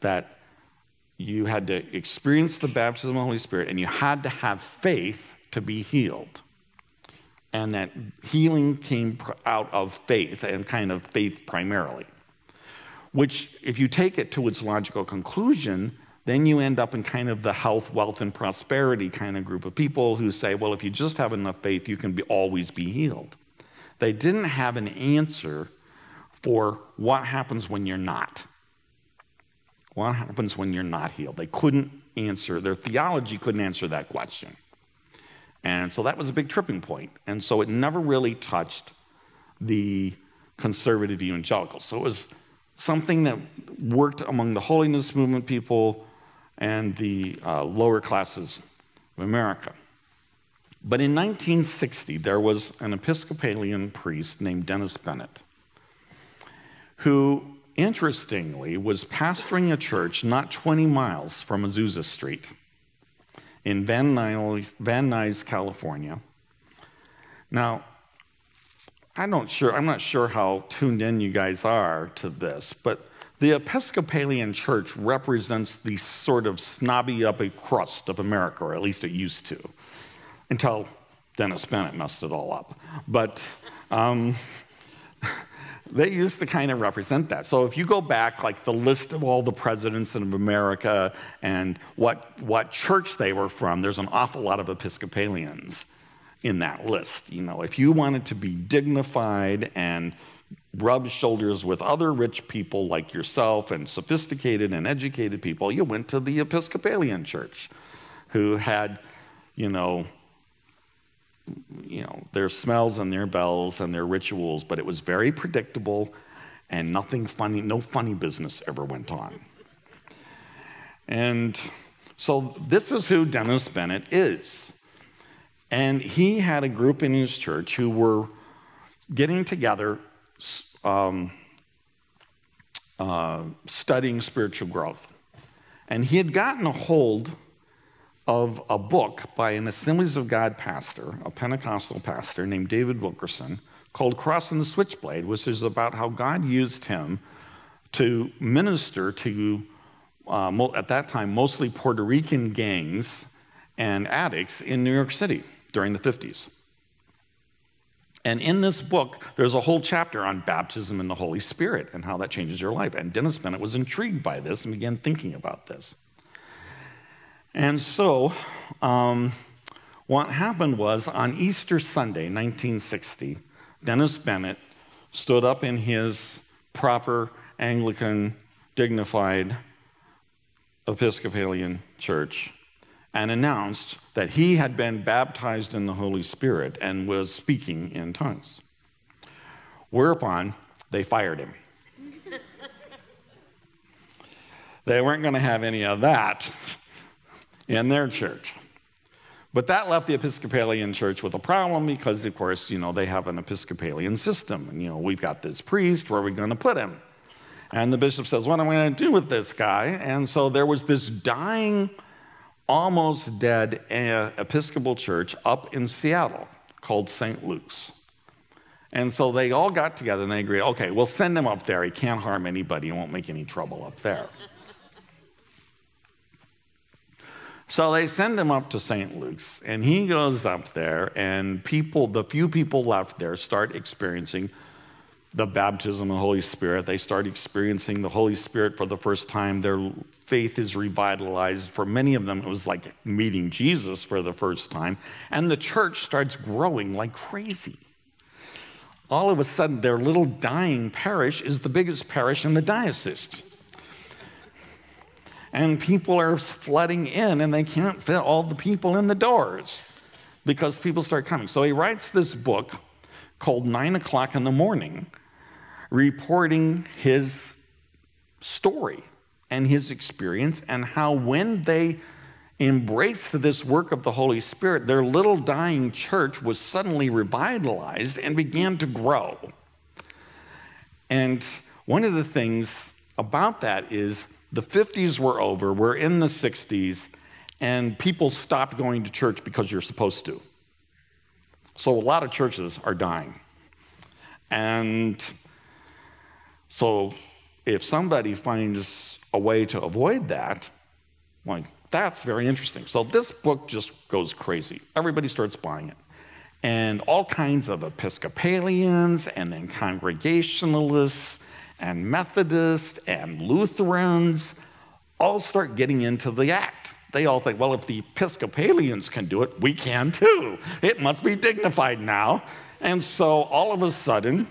That you had to experience the baptism of the Holy Spirit and you had to have faith to be healed. And that healing came out of faith and kind of faith primarily. Which, if you take it to its logical conclusion, then you end up in kind of the health, wealth, and prosperity kind of group of people who say, well, if you just have enough faith, you can be, always be healed. They didn't have an answer for what happens when you're not. What happens when you're not healed? They couldn't answer, their theology couldn't answer that question. And so that was a big tripping point. And so it never really touched the conservative evangelicals. So it was something that worked among the holiness movement people and the uh, lower classes of America. But in 1960, there was an Episcopalian priest named Dennis Bennett who, interestingly, was pastoring a church not 20 miles from Azusa Street in Van Nuys, Van Nuys, California. Now, I'm not sure, I'm not sure how tuned in you guys are to this, but the Episcopalian Church represents the sort of snobby upper crust of America, or at least it used to, until Dennis Bennett messed it all up. But um, they used to kind of represent that. So if you go back, like the list of all the presidents of America and what, what church they were from, there's an awful lot of Episcopalians in that list. You know, if you wanted to be dignified and rub shoulders with other rich people like yourself and sophisticated and educated people, you went to the Episcopalian church who had, you know, you know, their smells and their bells and their rituals, but it was very predictable and nothing funny, no funny business ever went on. And so this is who Dennis Bennett is. And he had a group in his church who were getting together, um, uh, studying spiritual growth. And he had gotten a hold of a book by an Assemblies of God pastor, a Pentecostal pastor named David Wilkerson, called Cross and the Switchblade, which is about how God used him to minister to, uh, at that time, mostly Puerto Rican gangs and addicts in New York City during the 50s. And in this book, there's a whole chapter on baptism in the Holy Spirit and how that changes your life. And Dennis Bennett was intrigued by this and began thinking about this. And so, um, what happened was on Easter Sunday, 1960, Dennis Bennett stood up in his proper Anglican, dignified Episcopalian church and announced that he had been baptized in the Holy Spirit and was speaking in tongues. Whereupon they fired him. they weren't going to have any of that in their church. But that left the Episcopalian church with a problem because, of course, you know, they have an Episcopalian system. And, you know, we've got this priest, where are we going to put him? And the bishop says, What am I going to do with this guy? And so there was this dying almost dead eh, Episcopal church up in Seattle called St. Luke's. And so they all got together and they agreed, okay, we'll send him up there. He can't harm anybody, he won't make any trouble up there. So they send him up to St. Luke's, and he goes up there, and people, the few people left there, start experiencing the baptism of the Holy Spirit. They start experiencing the Holy Spirit for the first time. Their faith is revitalized. For many of them, it was like meeting Jesus for the first time. And the church starts growing like crazy. All of a sudden, their little dying parish is the biggest parish in the diocese. And people are flooding in, and they can't fit all the people in the doors because people start coming. So he writes this book called Nine O'Clock in the Morning reporting his story and his experience, and how when they embraced this work of the Holy Spirit, their little dying church was suddenly revitalized and began to grow. And one of the things about that is the 50s were over, we're in the 60s, and people stopped going to church because you're supposed to. So a lot of churches are dying. And so if somebody finds a way to avoid that, Like, that's very interesting. So this book just goes crazy. Everybody starts buying it. And all kinds of Episcopalians and then Congregationalists and Methodists and Lutherans all start getting into the act. They all think, well, if the Episcopalians can do it, we can too. It must be dignified now. And so all of a sudden,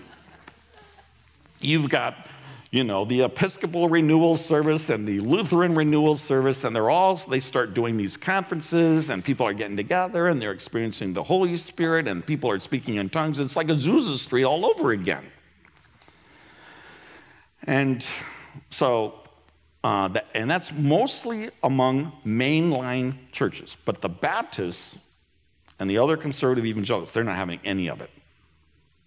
you've got you know, the Episcopal Renewal Service and the Lutheran Renewal Service, and they're all, they start doing these conferences, and people are getting together, and they're experiencing the Holy Spirit, and people are speaking in tongues. It's like Azusa Street all over again. And so, uh, that, and that's mostly among mainline churches. But the Baptists and the other conservative evangelicals, they're not having any of it.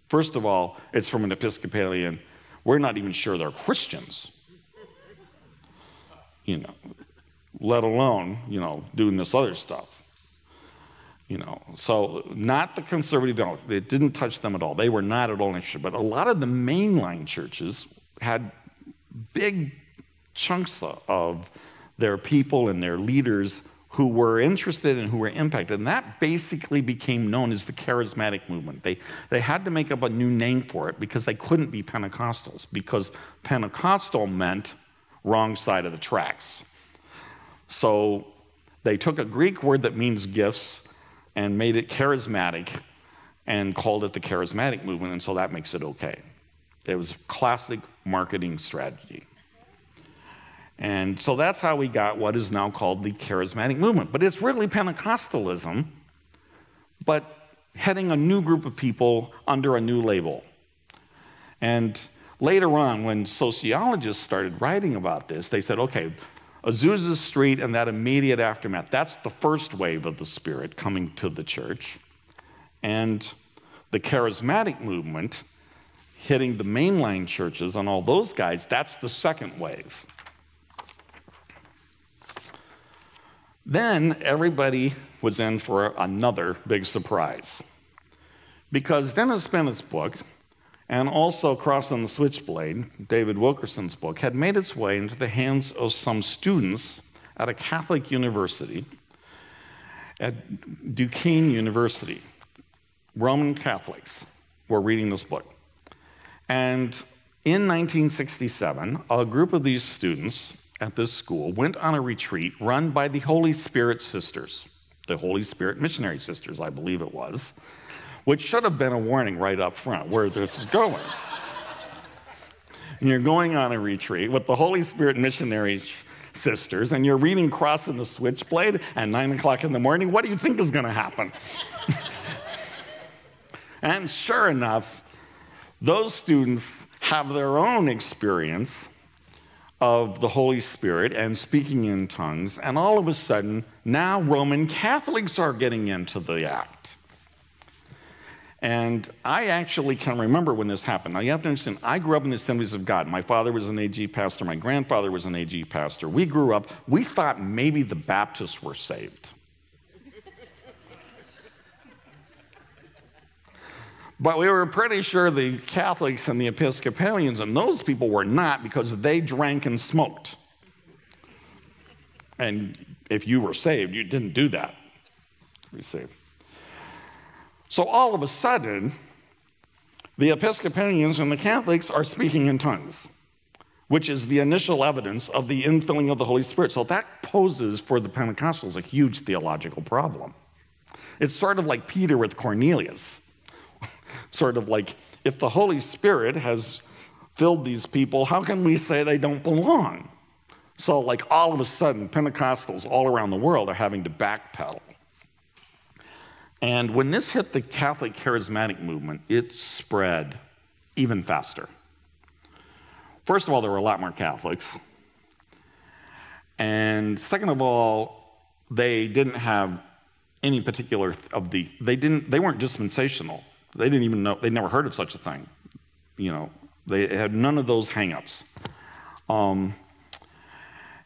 First of all, it's from an Episcopalian we're not even sure they're Christians. You know, let alone, you know, doing this other stuff. You know, so not the conservative, it didn't touch them at all. They were not at all interested. But a lot of the mainline churches had big chunks of their people and their leaders who were interested and who were impacted. And that basically became known as the charismatic movement. They, they had to make up a new name for it because they couldn't be Pentecostals, because Pentecostal meant wrong side of the tracks. So they took a Greek word that means gifts and made it charismatic and called it the charismatic movement, and so that makes it okay. It was classic marketing strategy. And so that's how we got what is now called the charismatic movement. But it's really Pentecostalism, but heading a new group of people under a new label. And later on, when sociologists started writing about this, they said, okay, Azusa Street and that immediate aftermath, that's the first wave of the Spirit coming to the church. And the charismatic movement hitting the mainline churches and all those guys, that's the second wave. Then everybody was in for another big surprise. Because Dennis Bennett's book, and also Cross and the Switchblade, David Wilkerson's book, had made its way into the hands of some students at a Catholic university, at Duquesne University. Roman Catholics were reading this book. And in 1967, a group of these students at this school went on a retreat run by the Holy Spirit Sisters, the Holy Spirit Missionary Sisters, I believe it was, which should have been a warning right up front where this is going. and you're going on a retreat with the Holy Spirit Missionary Sisters, and you're reading Cross and the Switchblade at 9 o'clock in the morning. What do you think is going to happen? and sure enough, those students have their own experience of the Holy Spirit and speaking in tongues, and all of a sudden, now Roman Catholics are getting into the act. And I actually can remember when this happened. Now, you have to understand, I grew up in the Assemblies of God. My father was an AG pastor, my grandfather was an AG pastor. We grew up, we thought maybe the Baptists were saved. But we were pretty sure the Catholics and the Episcopalians and those people were not because they drank and smoked. And if you were saved, you didn't do that. You see. So all of a sudden, the Episcopalians and the Catholics are speaking in tongues, which is the initial evidence of the infilling of the Holy Spirit. So that poses for the Pentecostals a huge theological problem. It's sort of like Peter with Cornelius sort of like, if the Holy Spirit has filled these people, how can we say they don't belong? So, like, all of a sudden, Pentecostals all around the world are having to backpedal. And when this hit the Catholic charismatic movement, it spread even faster. First of all, there were a lot more Catholics. And second of all, they didn't have any particular of the, they didn't, they weren't dispensational. They didn't even know, they'd never heard of such a thing. You know, they had none of those hangups. Um,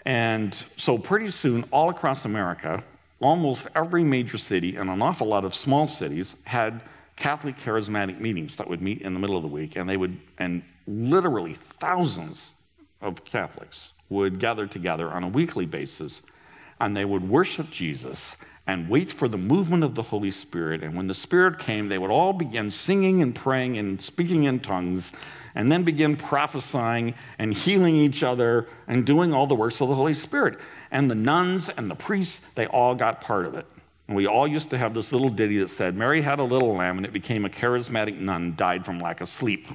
and so pretty soon, all across America, almost every major city and an awful lot of small cities had Catholic charismatic meetings that would meet in the middle of the week, and they would, and literally thousands of Catholics would gather together on a weekly basis and they would worship Jesus and wait for the movement of the Holy Spirit. And when the Spirit came, they would all begin singing and praying and speaking in tongues, and then begin prophesying and healing each other and doing all the works of the Holy Spirit. And the nuns and the priests, they all got part of it. And we all used to have this little ditty that said, Mary had a little lamb, and it became a charismatic nun, died from lack of sleep.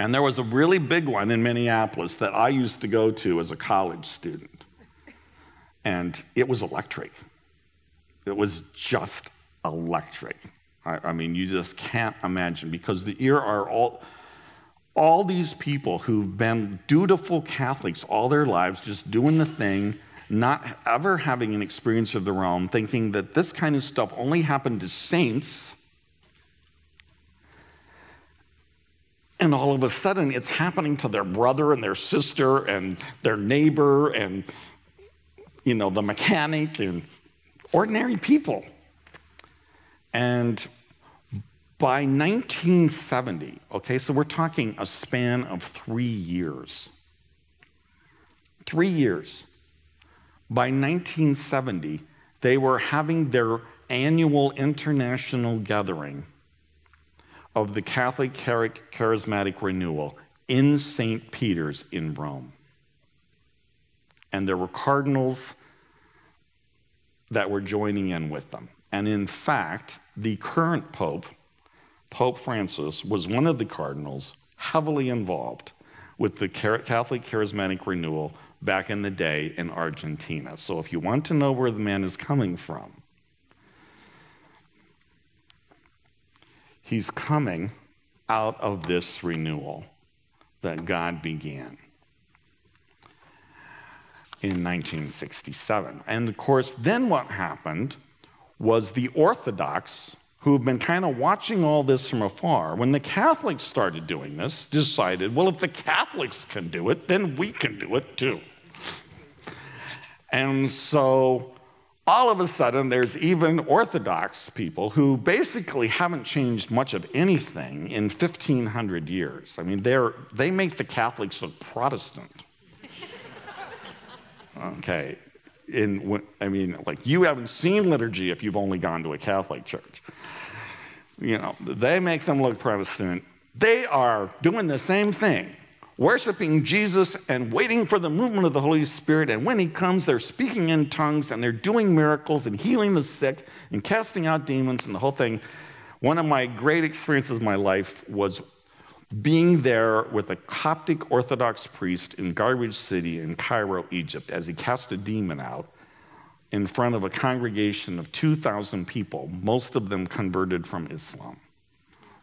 And there was a really big one in Minneapolis that I used to go to as a college student. And it was electric. It was just electric. I, I mean, you just can't imagine because the ear are all all these people who've been dutiful Catholics all their lives, just doing the thing, not ever having an experience of their own, thinking that this kind of stuff only happened to saints And all of a sudden, it's happening to their brother and their sister and their neighbor and, you know, the mechanic and ordinary people. And by 1970, okay, so we're talking a span of three years. Three years. By 1970, they were having their annual international gathering of the Catholic Charismatic Renewal in St. Peter's in Rome. And there were cardinals that were joining in with them. And in fact, the current pope, Pope Francis, was one of the cardinals heavily involved with the Catholic Charismatic Renewal back in the day in Argentina. So if you want to know where the man is coming from, He's coming out of this renewal that God began in 1967. And of course, then what happened was the Orthodox, who have been kind of watching all this from afar, when the Catholics started doing this, decided, well, if the Catholics can do it, then we can do it too. And so all of a sudden, there's even Orthodox people who basically haven't changed much of anything in 1,500 years. I mean, they're, they make the Catholics look Protestant. okay. In, I mean, like, you haven't seen liturgy if you've only gone to a Catholic church. You know, they make them look Protestant. They are doing the same thing worshiping Jesus and waiting for the movement of the Holy Spirit. And when He comes, they're speaking in tongues and they're doing miracles and healing the sick and casting out demons and the whole thing. One of my great experiences in my life was being there with a Coptic Orthodox priest in Garbage City in Cairo, Egypt, as he cast a demon out in front of a congregation of 2,000 people, most of them converted from Islam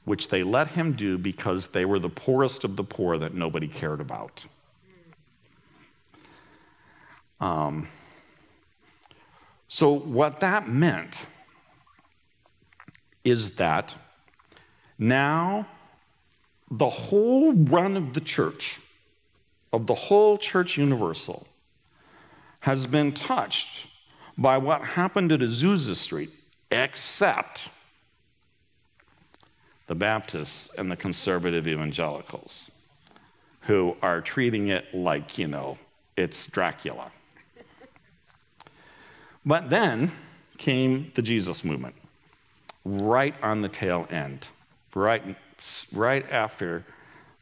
which they let him do because they were the poorest of the poor that nobody cared about. Um, so, what that meant is that now the whole run of the church, of the whole church universal, has been touched by what happened at Azusa Street, except the Baptists and the conservative evangelicals who are treating it like, you know, it's Dracula. But then came the Jesus movement, right on the tail end, right, right after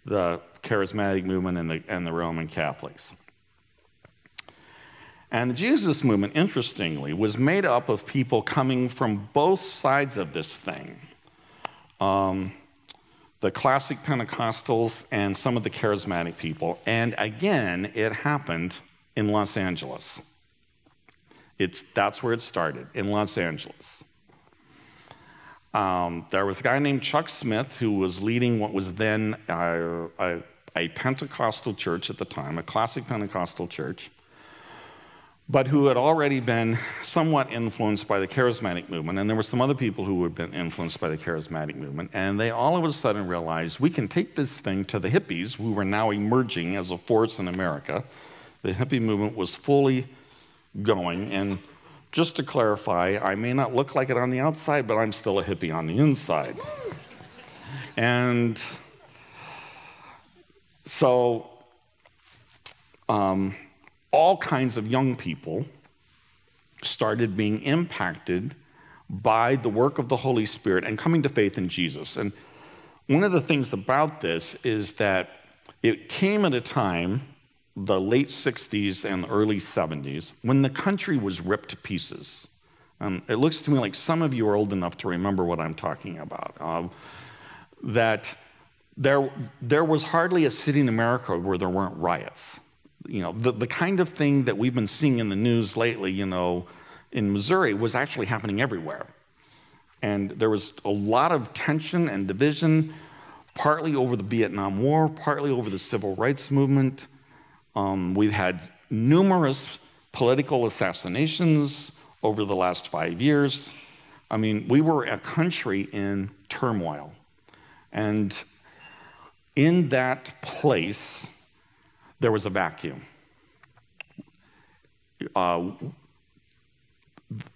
the charismatic movement and the, and the Roman Catholics. And the Jesus movement, interestingly, was made up of people coming from both sides of this thing um, the classic Pentecostals and some of the charismatic people. And again, it happened in Los Angeles. It's, that's where it started, in Los Angeles. Um, there was a guy named Chuck Smith who was leading what was then a, a, a Pentecostal church at the time, a classic Pentecostal church but who had already been somewhat influenced by the charismatic movement. And there were some other people who had been influenced by the charismatic movement. And they all of a sudden realized we can take this thing to the hippies, who were now emerging as a force in America. The hippie movement was fully going. And just to clarify, I may not look like it on the outside, but I'm still a hippie on the inside. And so, um, all kinds of young people started being impacted by the work of the Holy Spirit and coming to faith in Jesus. And one of the things about this is that it came at a time, the late 60s and early 70s, when the country was ripped to pieces. Um, it looks to me like some of you are old enough to remember what I'm talking about. Uh, that there, there was hardly a city in America where there weren't riots. You know, the, the kind of thing that we've been seeing in the news lately, you know, in Missouri was actually happening everywhere. And there was a lot of tension and division, partly over the Vietnam War, partly over the civil rights movement. Um, we've had numerous political assassinations over the last five years. I mean, we were a country in turmoil. And in that place, there was a vacuum. Uh,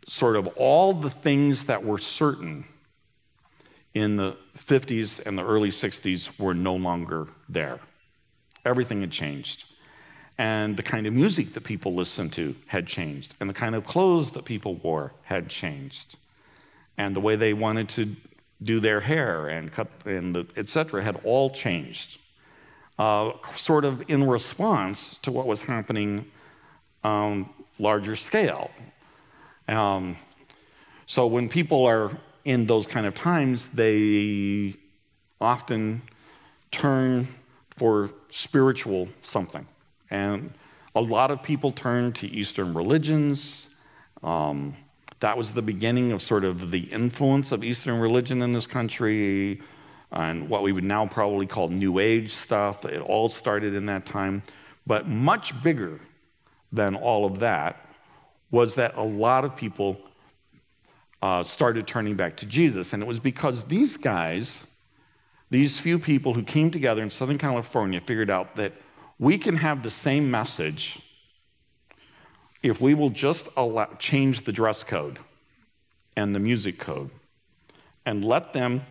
sort of all the things that were certain in the 50s and the early 60s were no longer there. Everything had changed. And the kind of music that people listened to had changed. And the kind of clothes that people wore had changed. And the way they wanted to do their hair and cut and the, et cetera had all changed. Uh, sort of in response to what was happening on larger scale um, so when people are in those kind of times, they often turn for spiritual something. And a lot of people turn to Eastern religions. Um, that was the beginning of sort of the influence of Eastern religion in this country and what we would now probably call New Age stuff. It all started in that time. But much bigger than all of that was that a lot of people uh, started turning back to Jesus. And it was because these guys, these few people who came together in Southern California, figured out that we can have the same message if we will just allow, change the dress code and the music code and let them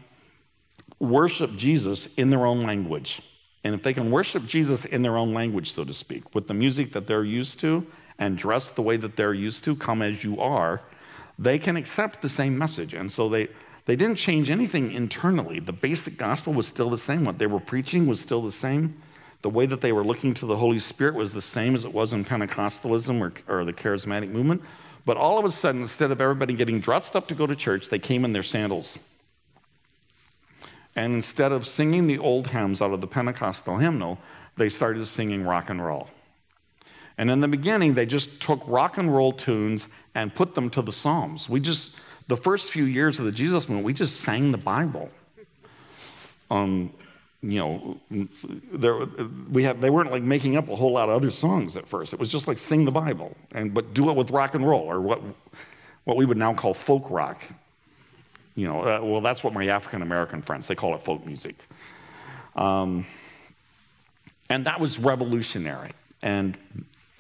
worship Jesus in their own language. And if they can worship Jesus in their own language, so to speak, with the music that they're used to, and dress the way that they're used to, come as you are, they can accept the same message. And so they, they didn't change anything internally. The basic gospel was still the same. What they were preaching was still the same. The way that they were looking to the Holy Spirit was the same as it was in Pentecostalism or, or the charismatic movement. But all of a sudden, instead of everybody getting dressed up to go to church, they came in their sandals. And instead of singing the old hymns out of the Pentecostal hymnal, they started singing rock and roll. And in the beginning, they just took rock and roll tunes and put them to the Psalms. We just, the first few years of the Jesus movement, we just sang the Bible. Um, you know, there, we have, they weren't like making up a whole lot of other songs at first. It was just like sing the Bible, and but do it with rock and roll, or what, what we would now call folk rock. You know, uh, well, that's what my African American friends they call it folk music. Um, and that was revolutionary. And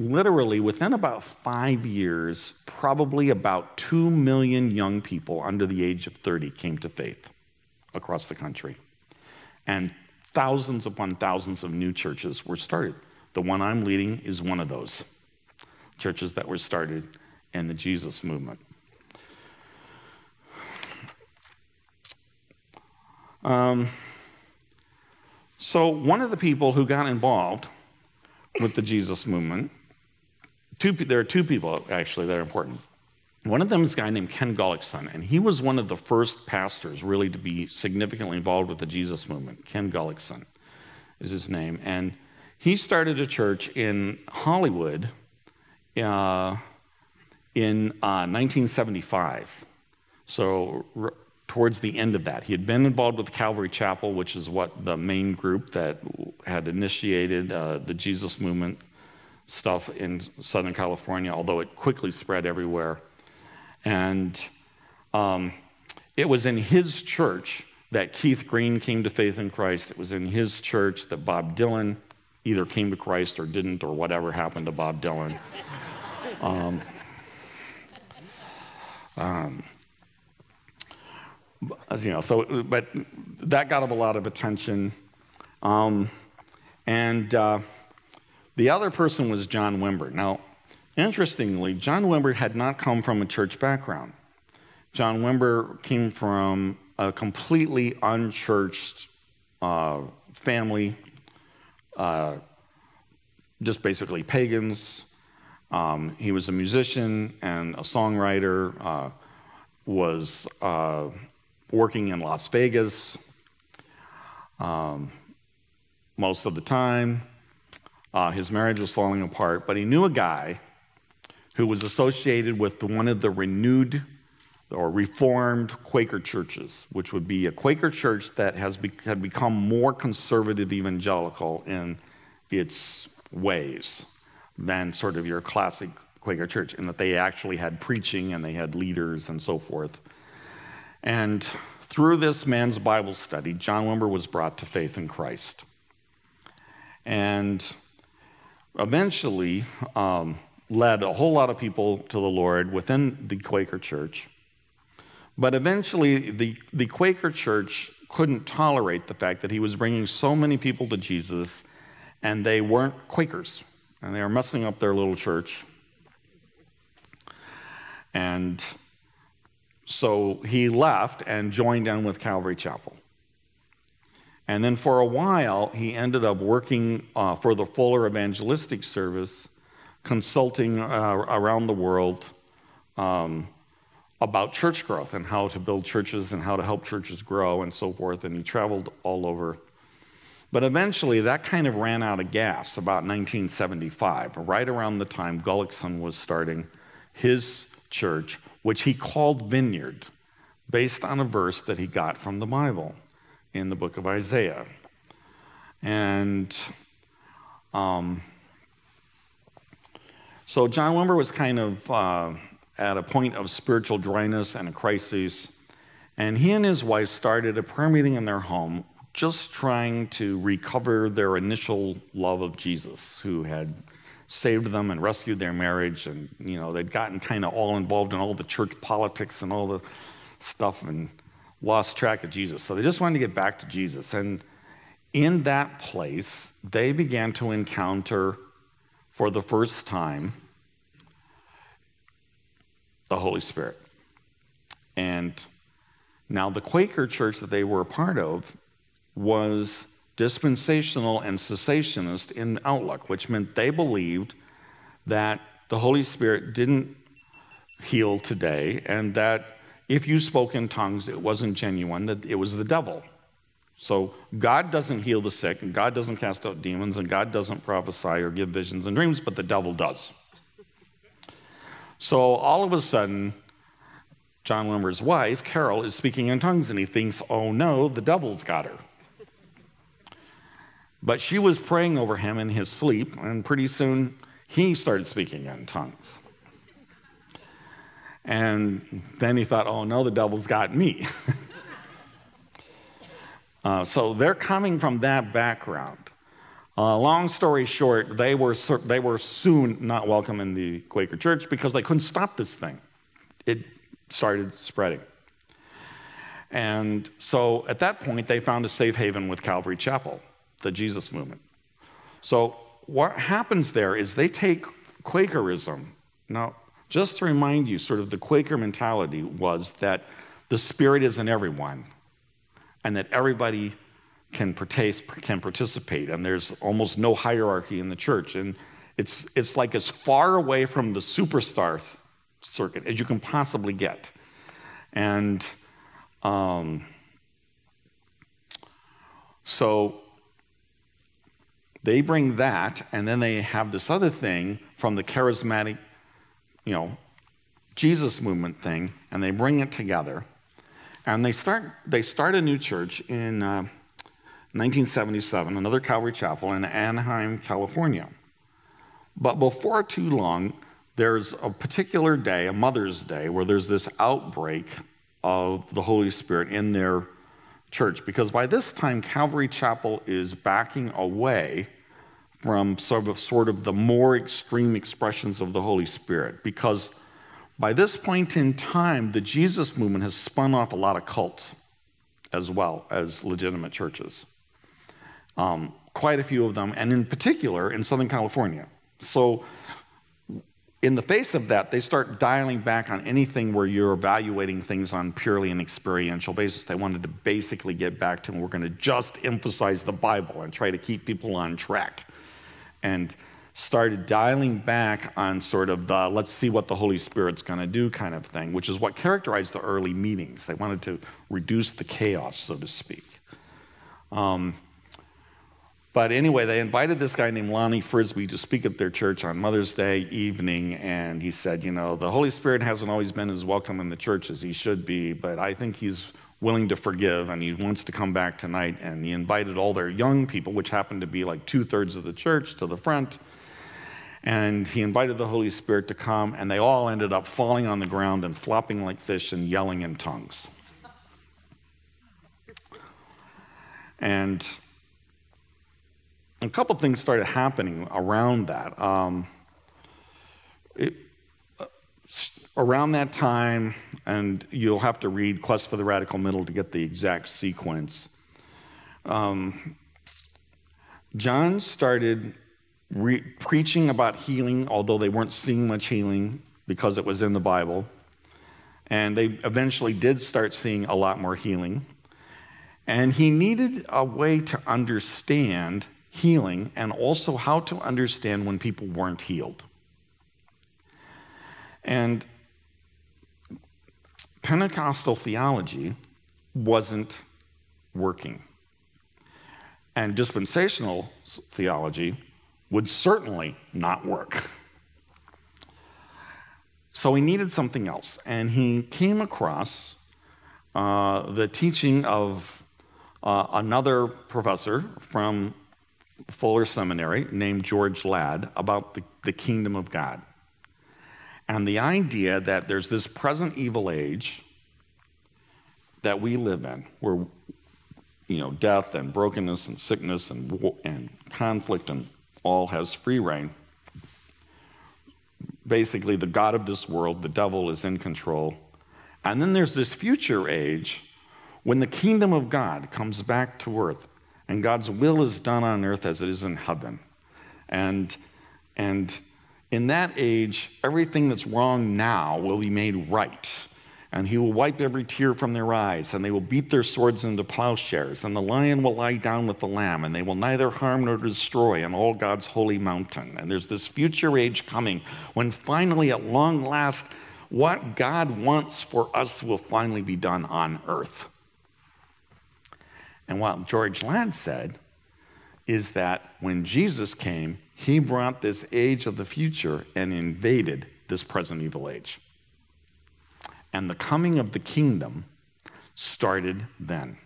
literally within about five years, probably about 2 million young people under the age of 30 came to faith across the country. And thousands upon thousands of new churches were started. The one I'm leading is one of those churches that were started in the Jesus movement. Um, so, one of the people who got involved with the Jesus movement two, there are two people actually that are important. One of them is a guy named Ken Gulliksen, and he was one of the first pastors really to be significantly involved with the Jesus movement. Ken Gulliksen is his name. And he started a church in Hollywood uh, in uh, 1975. So, towards the end of that, he had been involved with Calvary Chapel, which is what the main group that had initiated uh, the Jesus movement stuff in Southern California, although it quickly spread everywhere. And um, it was in his church that Keith Green came to faith in Christ. It was in his church that Bob Dylan either came to Christ or didn't, or whatever happened to Bob Dylan. Um, um, you know, so, but that got a lot of attention. Um, and uh, the other person was John Wimber. Now, interestingly, John Wimber had not come from a church background. John Wimber came from a completely unchurched uh, family, uh, just basically pagans. Um, he was a musician and a songwriter, uh, was uh, working in Las Vegas um, most of the time. Uh, his marriage was falling apart, but he knew a guy who was associated with one of the renewed or reformed Quaker churches, which would be a Quaker church that has be- had become more conservative evangelical in its ways than sort of your classic Quaker church, in that they actually had preaching and they had leaders and so forth. And through this man's Bible study, John Wimber was brought to faith in Christ. And eventually um, led a whole lot of people to the Lord within the Quaker church. But eventually, the, the Quaker church couldn't tolerate the fact that he was bringing so many people to Jesus and they weren't Quakers. And they were messing up their little church. And so he left and joined in with Calvary Chapel. And then for a while, he ended up working uh, for the Fuller Evangelistic Service, consulting uh, around the world um, about church growth and how to build churches and how to help churches grow and so forth. And he traveled all over. But eventually, that kind of ran out of gas about 1975, right around the time Gulliksen was starting his church, which he called Vineyard, based on a verse that he got from the Bible in the book of Isaiah. And um, so John Wimber was kind of uh, at a point of spiritual dryness and a crisis. And he and his wife started a prayer meeting in their home, just trying to recover their initial love of Jesus, who had saved them and rescued their marriage. And, you know, they'd gotten kind of all involved in all the church politics and all the stuff and lost track of Jesus. So they just wanted to get back to Jesus. And in that place, they began to encounter for the first time the Holy Spirit. And now the Quaker church that they were a part of was dispensational and cessationist in outlook, which meant they believed that the Holy Spirit didn't heal today and that if you spoke in tongues, it wasn't genuine, that it was the devil. So God doesn't heal the sick, and God doesn't cast out demons, and God doesn't prophesy or give visions and dreams, but the devil does. So all of a sudden, John Wimber's wife, Carol, is speaking in tongues, and he thinks, oh no, the devil's got her. But she was praying over him in his sleep, and pretty soon he started speaking in tongues. And then he thought, oh no, the devil's got me. uh, so they're coming from that background. Uh, long story short, they were, they were soon not welcome in the Quaker church because they couldn't stop this thing. It started spreading. And so at that point, they found a safe haven with Calvary Chapel the Jesus movement. So, what happens there is they take Quakerism. Now, just to remind you, sort of the Quaker mentality was that the Spirit is in everyone and that everybody can, can participate, and there's almost no hierarchy in the church. And it's, it's like as far away from the superstar circuit as you can possibly get. And um, so they bring that, and then they have this other thing from the charismatic, you know, Jesus movement thing, and they bring it together. And they start, they start a new church in uh, 1977, another Calvary Chapel in Anaheim, California. But before too long, there's a particular day, a Mother's Day, where there's this outbreak of the Holy Spirit in their church because by this time, Calvary Chapel is backing away from sort of, sort of the more extreme expressions of the Holy Spirit because By this point in time, the Jesus movement has spun off a lot of cults as well as legitimate churches. Um, quite a few of them, and in particular in Southern California. So, in the face of that, they start dialing back on anything where you're evaluating things on purely an experiential basis. They wanted to basically get back to, we're going to just emphasize the Bible and try to keep people on track. And started dialing back on sort of the let's see what the Holy Spirit's going to do kind of thing, which is what characterized the early meetings. They wanted to reduce the chaos, so to speak. Um, but anyway, they invited this guy named Lonnie Frisbee to speak at their church on Mother's Day evening, and he said, You know, the Holy Spirit hasn't always been as welcome in the church as he should be, but I think he's willing to forgive, and he wants to come back tonight. And he invited all their young people, which happened to be like two thirds of the church, to the front and he invited the Holy Spirit to come, and they all ended up falling on the ground and flopping like fish and yelling in tongues. And a couple things started happening around that. Um, it, uh, around that time, and you'll have to read Quest for the Radical Middle to get the exact sequence. Um, John started re- preaching about healing, although they weren't seeing much healing because it was in the Bible. And they eventually did start seeing a lot more healing. And he needed a way to understand healing and also how to understand when people weren't healed. And Pentecostal theology wasn't working. And dispensational theology would certainly not work. So he needed something else, and he came across uh, the teaching of uh, another professor from Fuller Seminary named George Ladd about the, the kingdom of God. And the idea that there's this present evil age that we live in, where you know, death and brokenness and sickness and, and conflict and all has free reign. Basically, the God of this world, the devil, is in control. And then there's this future age when the kingdom of God comes back to earth and God's will is done on earth as it is in heaven. And, and in that age, everything that's wrong now will be made right and he will wipe every tear from their eyes, and they will beat their swords into plowshares, and the lion will lie down with the lamb, and they will neither harm nor destroy on all God's holy mountain. And there's this future age coming when finally, at long last, what God wants for us will finally be done on earth. And what George Ladd said is that when Jesus came, he brought this age of the future and invaded this present evil age and the coming of the kingdom started then.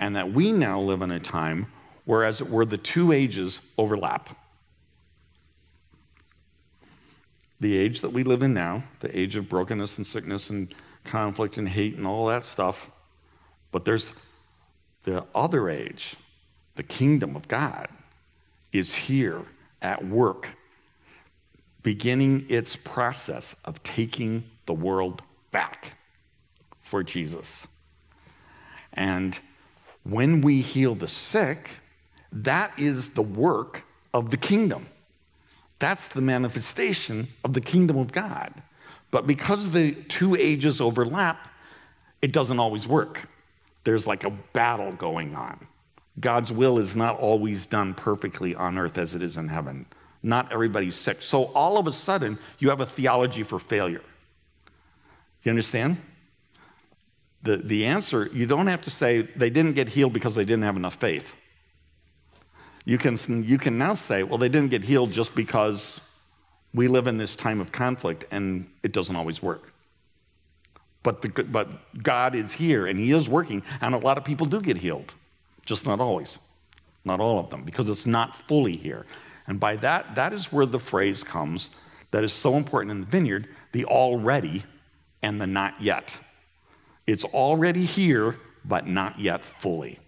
And that we now live in a time where, as it were, the two ages overlap. The age that we live in now, the age of brokenness and sickness and conflict and hate and all that stuff, but there's the other age, the kingdom of God, is here at work, beginning its process of taking the world back for Jesus. And when we heal the sick, that is the work of the kingdom. That's the manifestation of the kingdom of God. But because the two ages overlap, it doesn't always work. There's like a battle going on. God's will is not always done perfectly on earth as it is in heaven. Not everybody's sick. So all of a sudden, you have a theology for failure. You understand? The, the answer, you don't have to say they didn't get healed because they didn't have enough faith. You can, you can now say, well, they didn't get healed just because we live in this time of conflict and it doesn't always work. But, the, but God is here and He is working, and a lot of people do get healed, just not always, not all of them, because it's not fully here. And by that, that is where the phrase comes that is so important in the vineyard the already and the not yet. It's already here, but not yet fully,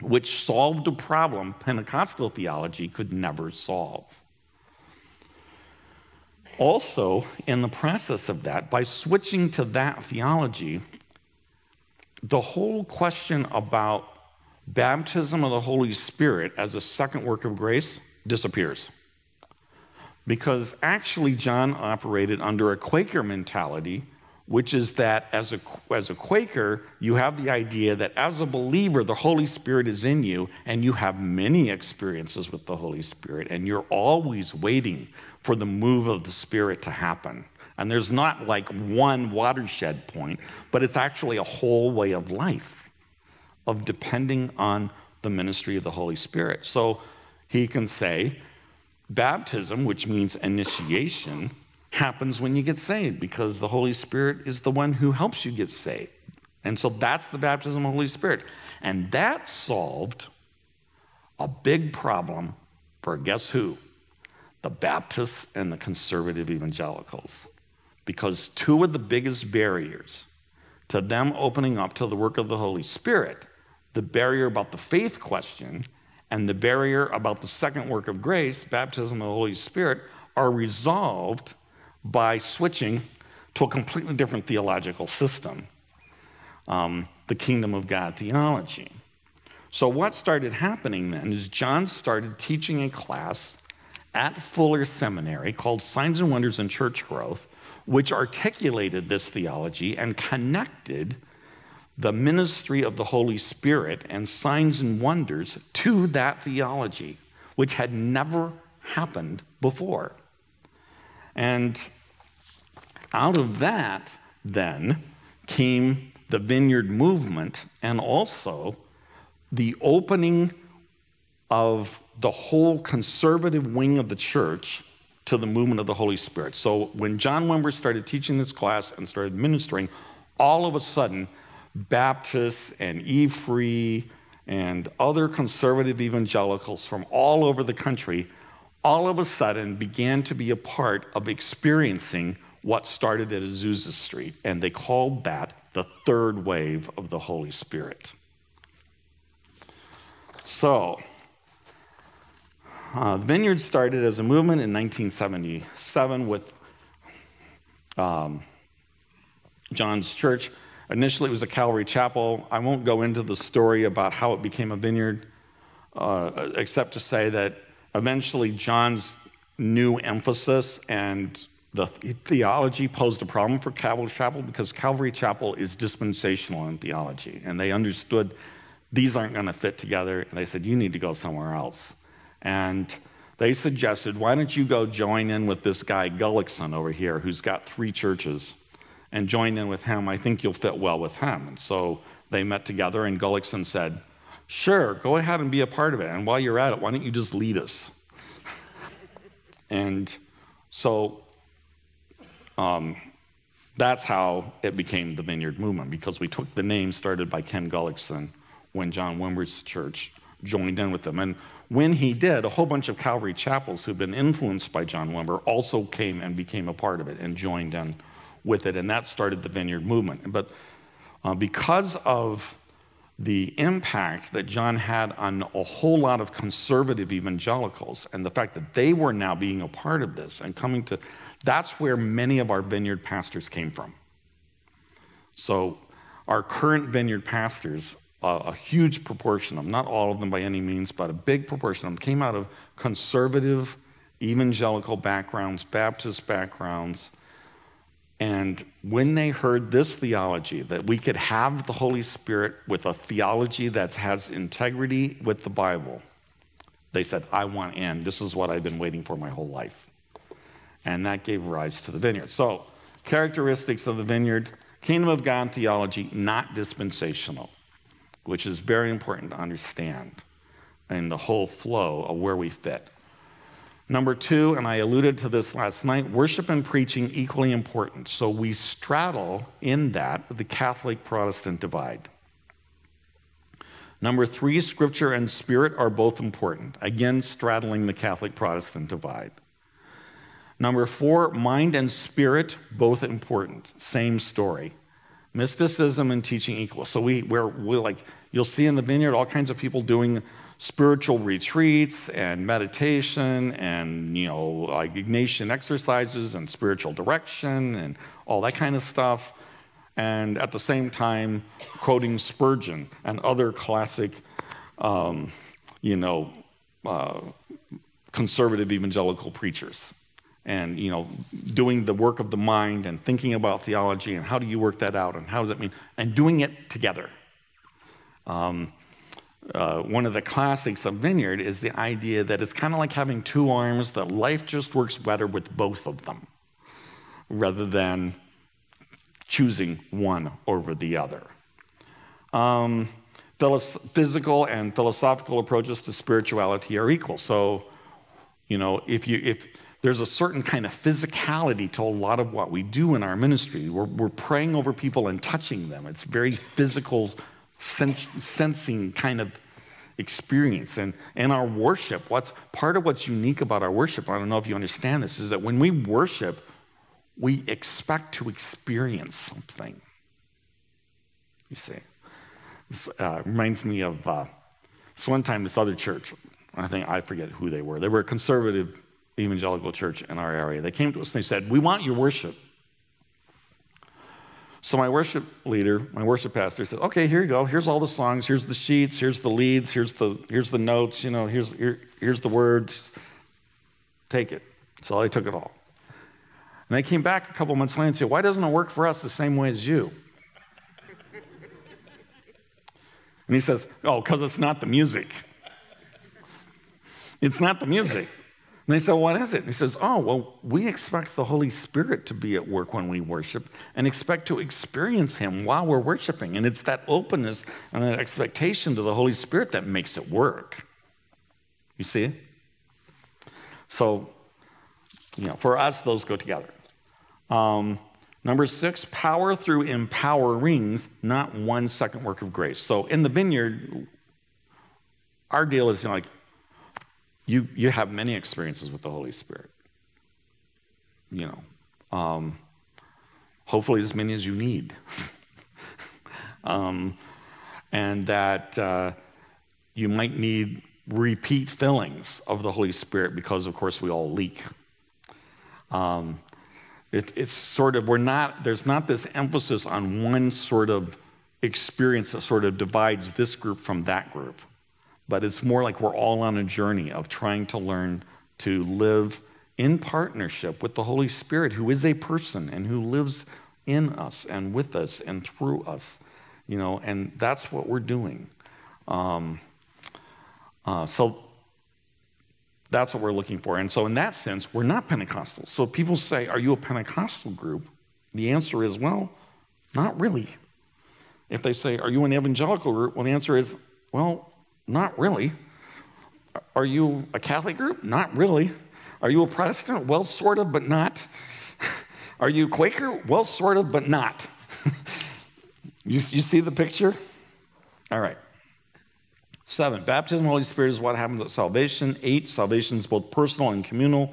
which solved a problem Pentecostal theology could never solve. Also, in the process of that, by switching to that theology, the whole question about baptism of the Holy Spirit as a second work of grace disappears. Because actually, John operated under a Quaker mentality, which is that as a, as a Quaker, you have the idea that as a believer, the Holy Spirit is in you, and you have many experiences with the Holy Spirit, and you're always waiting for the move of the Spirit to happen. And there's not like one watershed point, but it's actually a whole way of life of depending on the ministry of the Holy Spirit. So he can say, baptism, which means initiation, happens when you get saved because the Holy Spirit is the one who helps you get saved. And so that's the baptism of the Holy Spirit. And that solved a big problem for guess who? The Baptists and the conservative evangelicals because two of the biggest barriers to them opening up to the work of the Holy Spirit, the barrier about the faith question and the barrier about the second work of grace, baptism of the Holy Spirit, are resolved by switching to a completely different theological system, um, the kingdom of God theology. So, what started happening then is John started teaching a class at Fuller Seminary called Signs and Wonders and Church Growth which articulated this theology and connected the ministry of the Holy Spirit and signs and wonders to that theology, which had never happened before. And out of that, then, came the vineyard movement and also the opening of the whole conservative wing of the church to the movement of the Holy Spirit. So when John Wimber started teaching this class and started ministering, all of a sudden, Baptists and E Free and other conservative evangelicals from all over the country all of a sudden began to be a part of experiencing what started at Azusa Street. And they called that the third wave of the Holy Spirit. So, uh, Vineyard started as a movement in 1977 with um, John's church. Initially, it was a Calvary Chapel. I won't go into the story about how it became a vineyard, uh, except to say that eventually John's new emphasis and the theology posed a problem for Calvary Chapel because Calvary Chapel is dispensational in theology. And they understood these aren't going to fit together. And they said, you need to go somewhere else. And they suggested, why don't you go join in with this guy Gulliksen over here, who's got three churches, and join in with him. I think you'll fit well with him. And so they met together, and Gulliksen said, Sure, go ahead and be a part of it. And while you're at it, why don't you just lead us? and so um, that's how it became the Vineyard Movement, because we took the name started by Ken Gulliksen when John Wimber's church joined in with them. And when he did, a whole bunch of Calvary chapels who'd been influenced by John Wimber also came and became a part of it and joined in with it. And that started the Vineyard movement. But uh, because of the impact that John had on a whole lot of conservative evangelicals and the fact that they were now being a part of this and coming to, that's where many of our vineyard pastors came from. So, our current vineyard pastors a, huge proportion of them, not all of them by any means, but a big proportion of them came out of conservative evangelical backgrounds, Baptist backgrounds. And when they heard this theology, that we could have the Holy Spirit with a theology that has integrity with the Bible, they said, I want in. This is what I've been waiting for my whole life. And that gave rise to the vineyard. So, characteristics of the vineyard kingdom of God theology, not dispensational which is very important to understand in the whole flow of where we fit. Number two, and I alluded to this last night, worship and preaching equally important. So we straddle in that the Catholic Protestant divide. Number three, scripture and spirit are both important. Again, straddling the Catholic Protestant divide. Number four, mind and spirit, both important. Same story. mysticism and teaching equal. So we, we're, we're like, you'll see in the vineyard all kinds of people doing spiritual retreats and meditation and, you know, like Ignatian exercises and spiritual direction and all that kind of stuff. And at the same time, quoting Spurgeon and other classic, um, you know, uh, conservative evangelical preachers and you know doing the work of the mind and thinking about theology and how do you work that out and how does it mean and doing it together um, uh, one of the classics of vineyard is the idea that it's kind of like having two arms that life just works better with both of them rather than choosing one over the other um, physical and philosophical approaches to spirituality are equal so you know if you if there's a certain kind of physicality to a lot of what we do in our ministry. We're, we're praying over people and touching them. It's very physical, sensing kind of experience. And, and our worship, what's part of what's unique about our worship, I don't know if you understand this, is that when we worship, we expect to experience something. You see, this uh, reminds me of uh, this one time, this other church, I think I forget who they were. They were a conservative evangelical church in our area. They came to us and they said, We want your worship. So my worship leader, my worship pastor said, Okay, here you go. Here's all the songs. Here's the sheets. Here's the leads. Here's the, here's the notes. You know, here's, here, here's the words. Take it. So I took it all. And they came back a couple months later and said, Why doesn't it work for us the same way as you? And he says, Oh, because it's not the music. It's not the music. And they said, What is it? And he says, Oh, well, we expect the Holy Spirit to be at work when we worship and expect to experience Him while we're worshiping. And it's that openness and that expectation to the Holy Spirit that makes it work. You see? So, you know, for us, those go together. Um, number six, power through empowerings, not one second work of grace. So in the vineyard, our deal is you know, like you, you have many experiences with the Holy Spirit. You know, um, hopefully as many as you need. um, and that uh, you might need repeat fillings of the Holy Spirit because, of course, we all leak. Um, it, it's sort of, we're not, there's not this emphasis on one sort of experience that sort of divides this group from that group but it's more like we're all on a journey of trying to learn to live in partnership with the Holy Spirit, who is a person and who lives in us and with us and through us. You know, and that's what we're doing. Um, uh, so that's what we're looking for. And so, in that sense, we're not Pentecostals. So, people say, Are you a Pentecostal group? The answer is, Well, not really. If they say, Are you an evangelical group? Well, the answer is, Well, not really. Are you a Catholic group? Not really. Are you a Protestant? Well, sort of, but not. Are you Quaker? Well, sort of, but not. you, you see the picture? All right. Seven, baptism of the Holy Spirit is what happens at salvation. Eight, salvation is both personal and communal.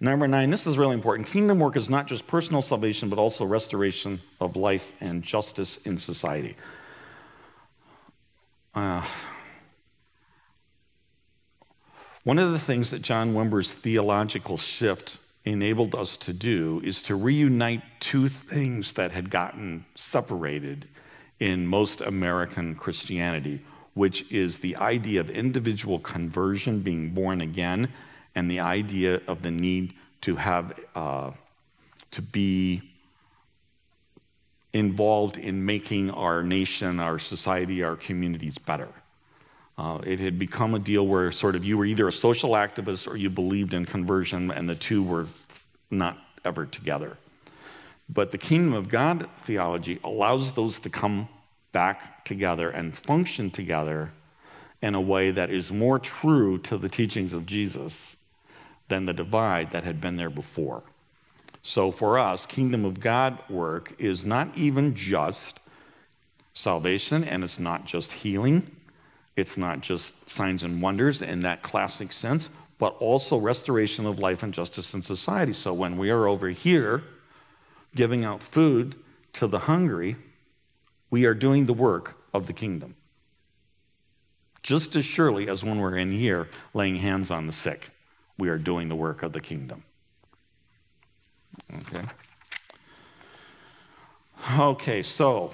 Number nine, this is really important. Kingdom work is not just personal salvation, but also restoration of life and justice in society. Uh, one of the things that John Wimber's theological shift enabled us to do is to reunite two things that had gotten separated in most American Christianity, which is the idea of individual conversion, being born again, and the idea of the need to have uh, to be involved in making our nation, our society, our communities better. Uh, it had become a deal where sort of you were either a social activist or you believed in conversion, and the two were not ever together. But the kingdom of God theology allows those to come back together and function together in a way that is more true to the teachings of Jesus than the divide that had been there before. So for us, kingdom of God work is not even just salvation and it's not just healing it's not just signs and wonders in that classic sense, but also restoration of life and justice in society. So when we are over here giving out food to the hungry, we are doing the work of the kingdom. Just as surely as when we're in here laying hands on the sick, we are doing the work of the kingdom. Okay. Okay, so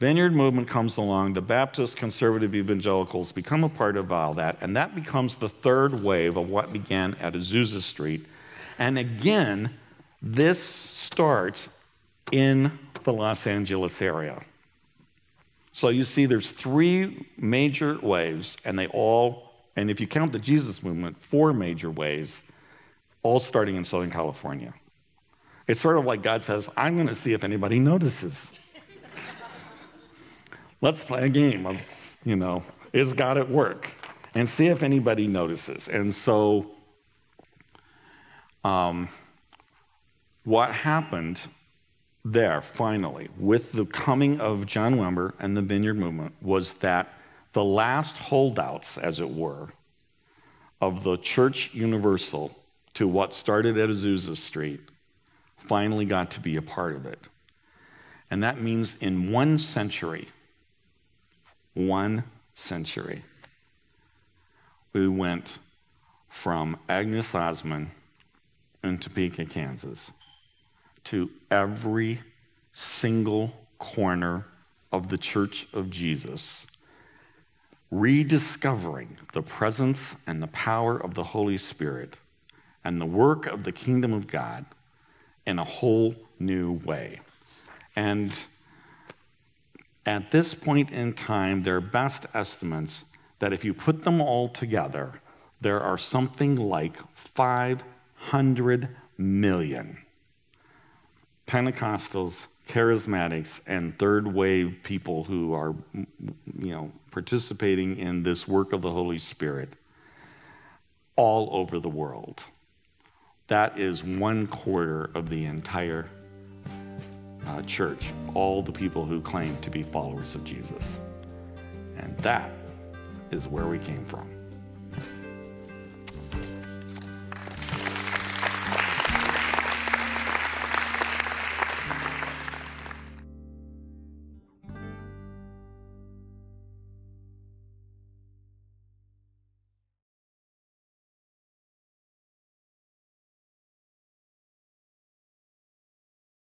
Vineyard movement comes along, the Baptist conservative evangelicals become a part of all that, and that becomes the third wave of what began at Azusa Street. And again, this starts in the Los Angeles area. So you see, there's three major waves, and they all, and if you count the Jesus movement, four major waves, all starting in Southern California. It's sort of like God says, I'm going to see if anybody notices. Let's play a game of, you know, is God at work? And see if anybody notices. And so, um, what happened there finally with the coming of John Wimber and the Vineyard Movement was that the last holdouts, as it were, of the Church Universal to what started at Azusa Street finally got to be a part of it. And that means in one century, one century, we went from Agnes Ozman in Topeka, Kansas, to every single corner of the Church of Jesus, rediscovering the presence and the power of the Holy Spirit and the work of the kingdom of God in a whole new way. And at this point in time, their best estimates that if you put them all together, there are something like 500 million Pentecostals, charismatics, and third wave people who are, you know, participating in this work of the Holy Spirit all over the world. That is one quarter of the entire uh, church, all the people who claim to be followers of Jesus. And that is where we came from.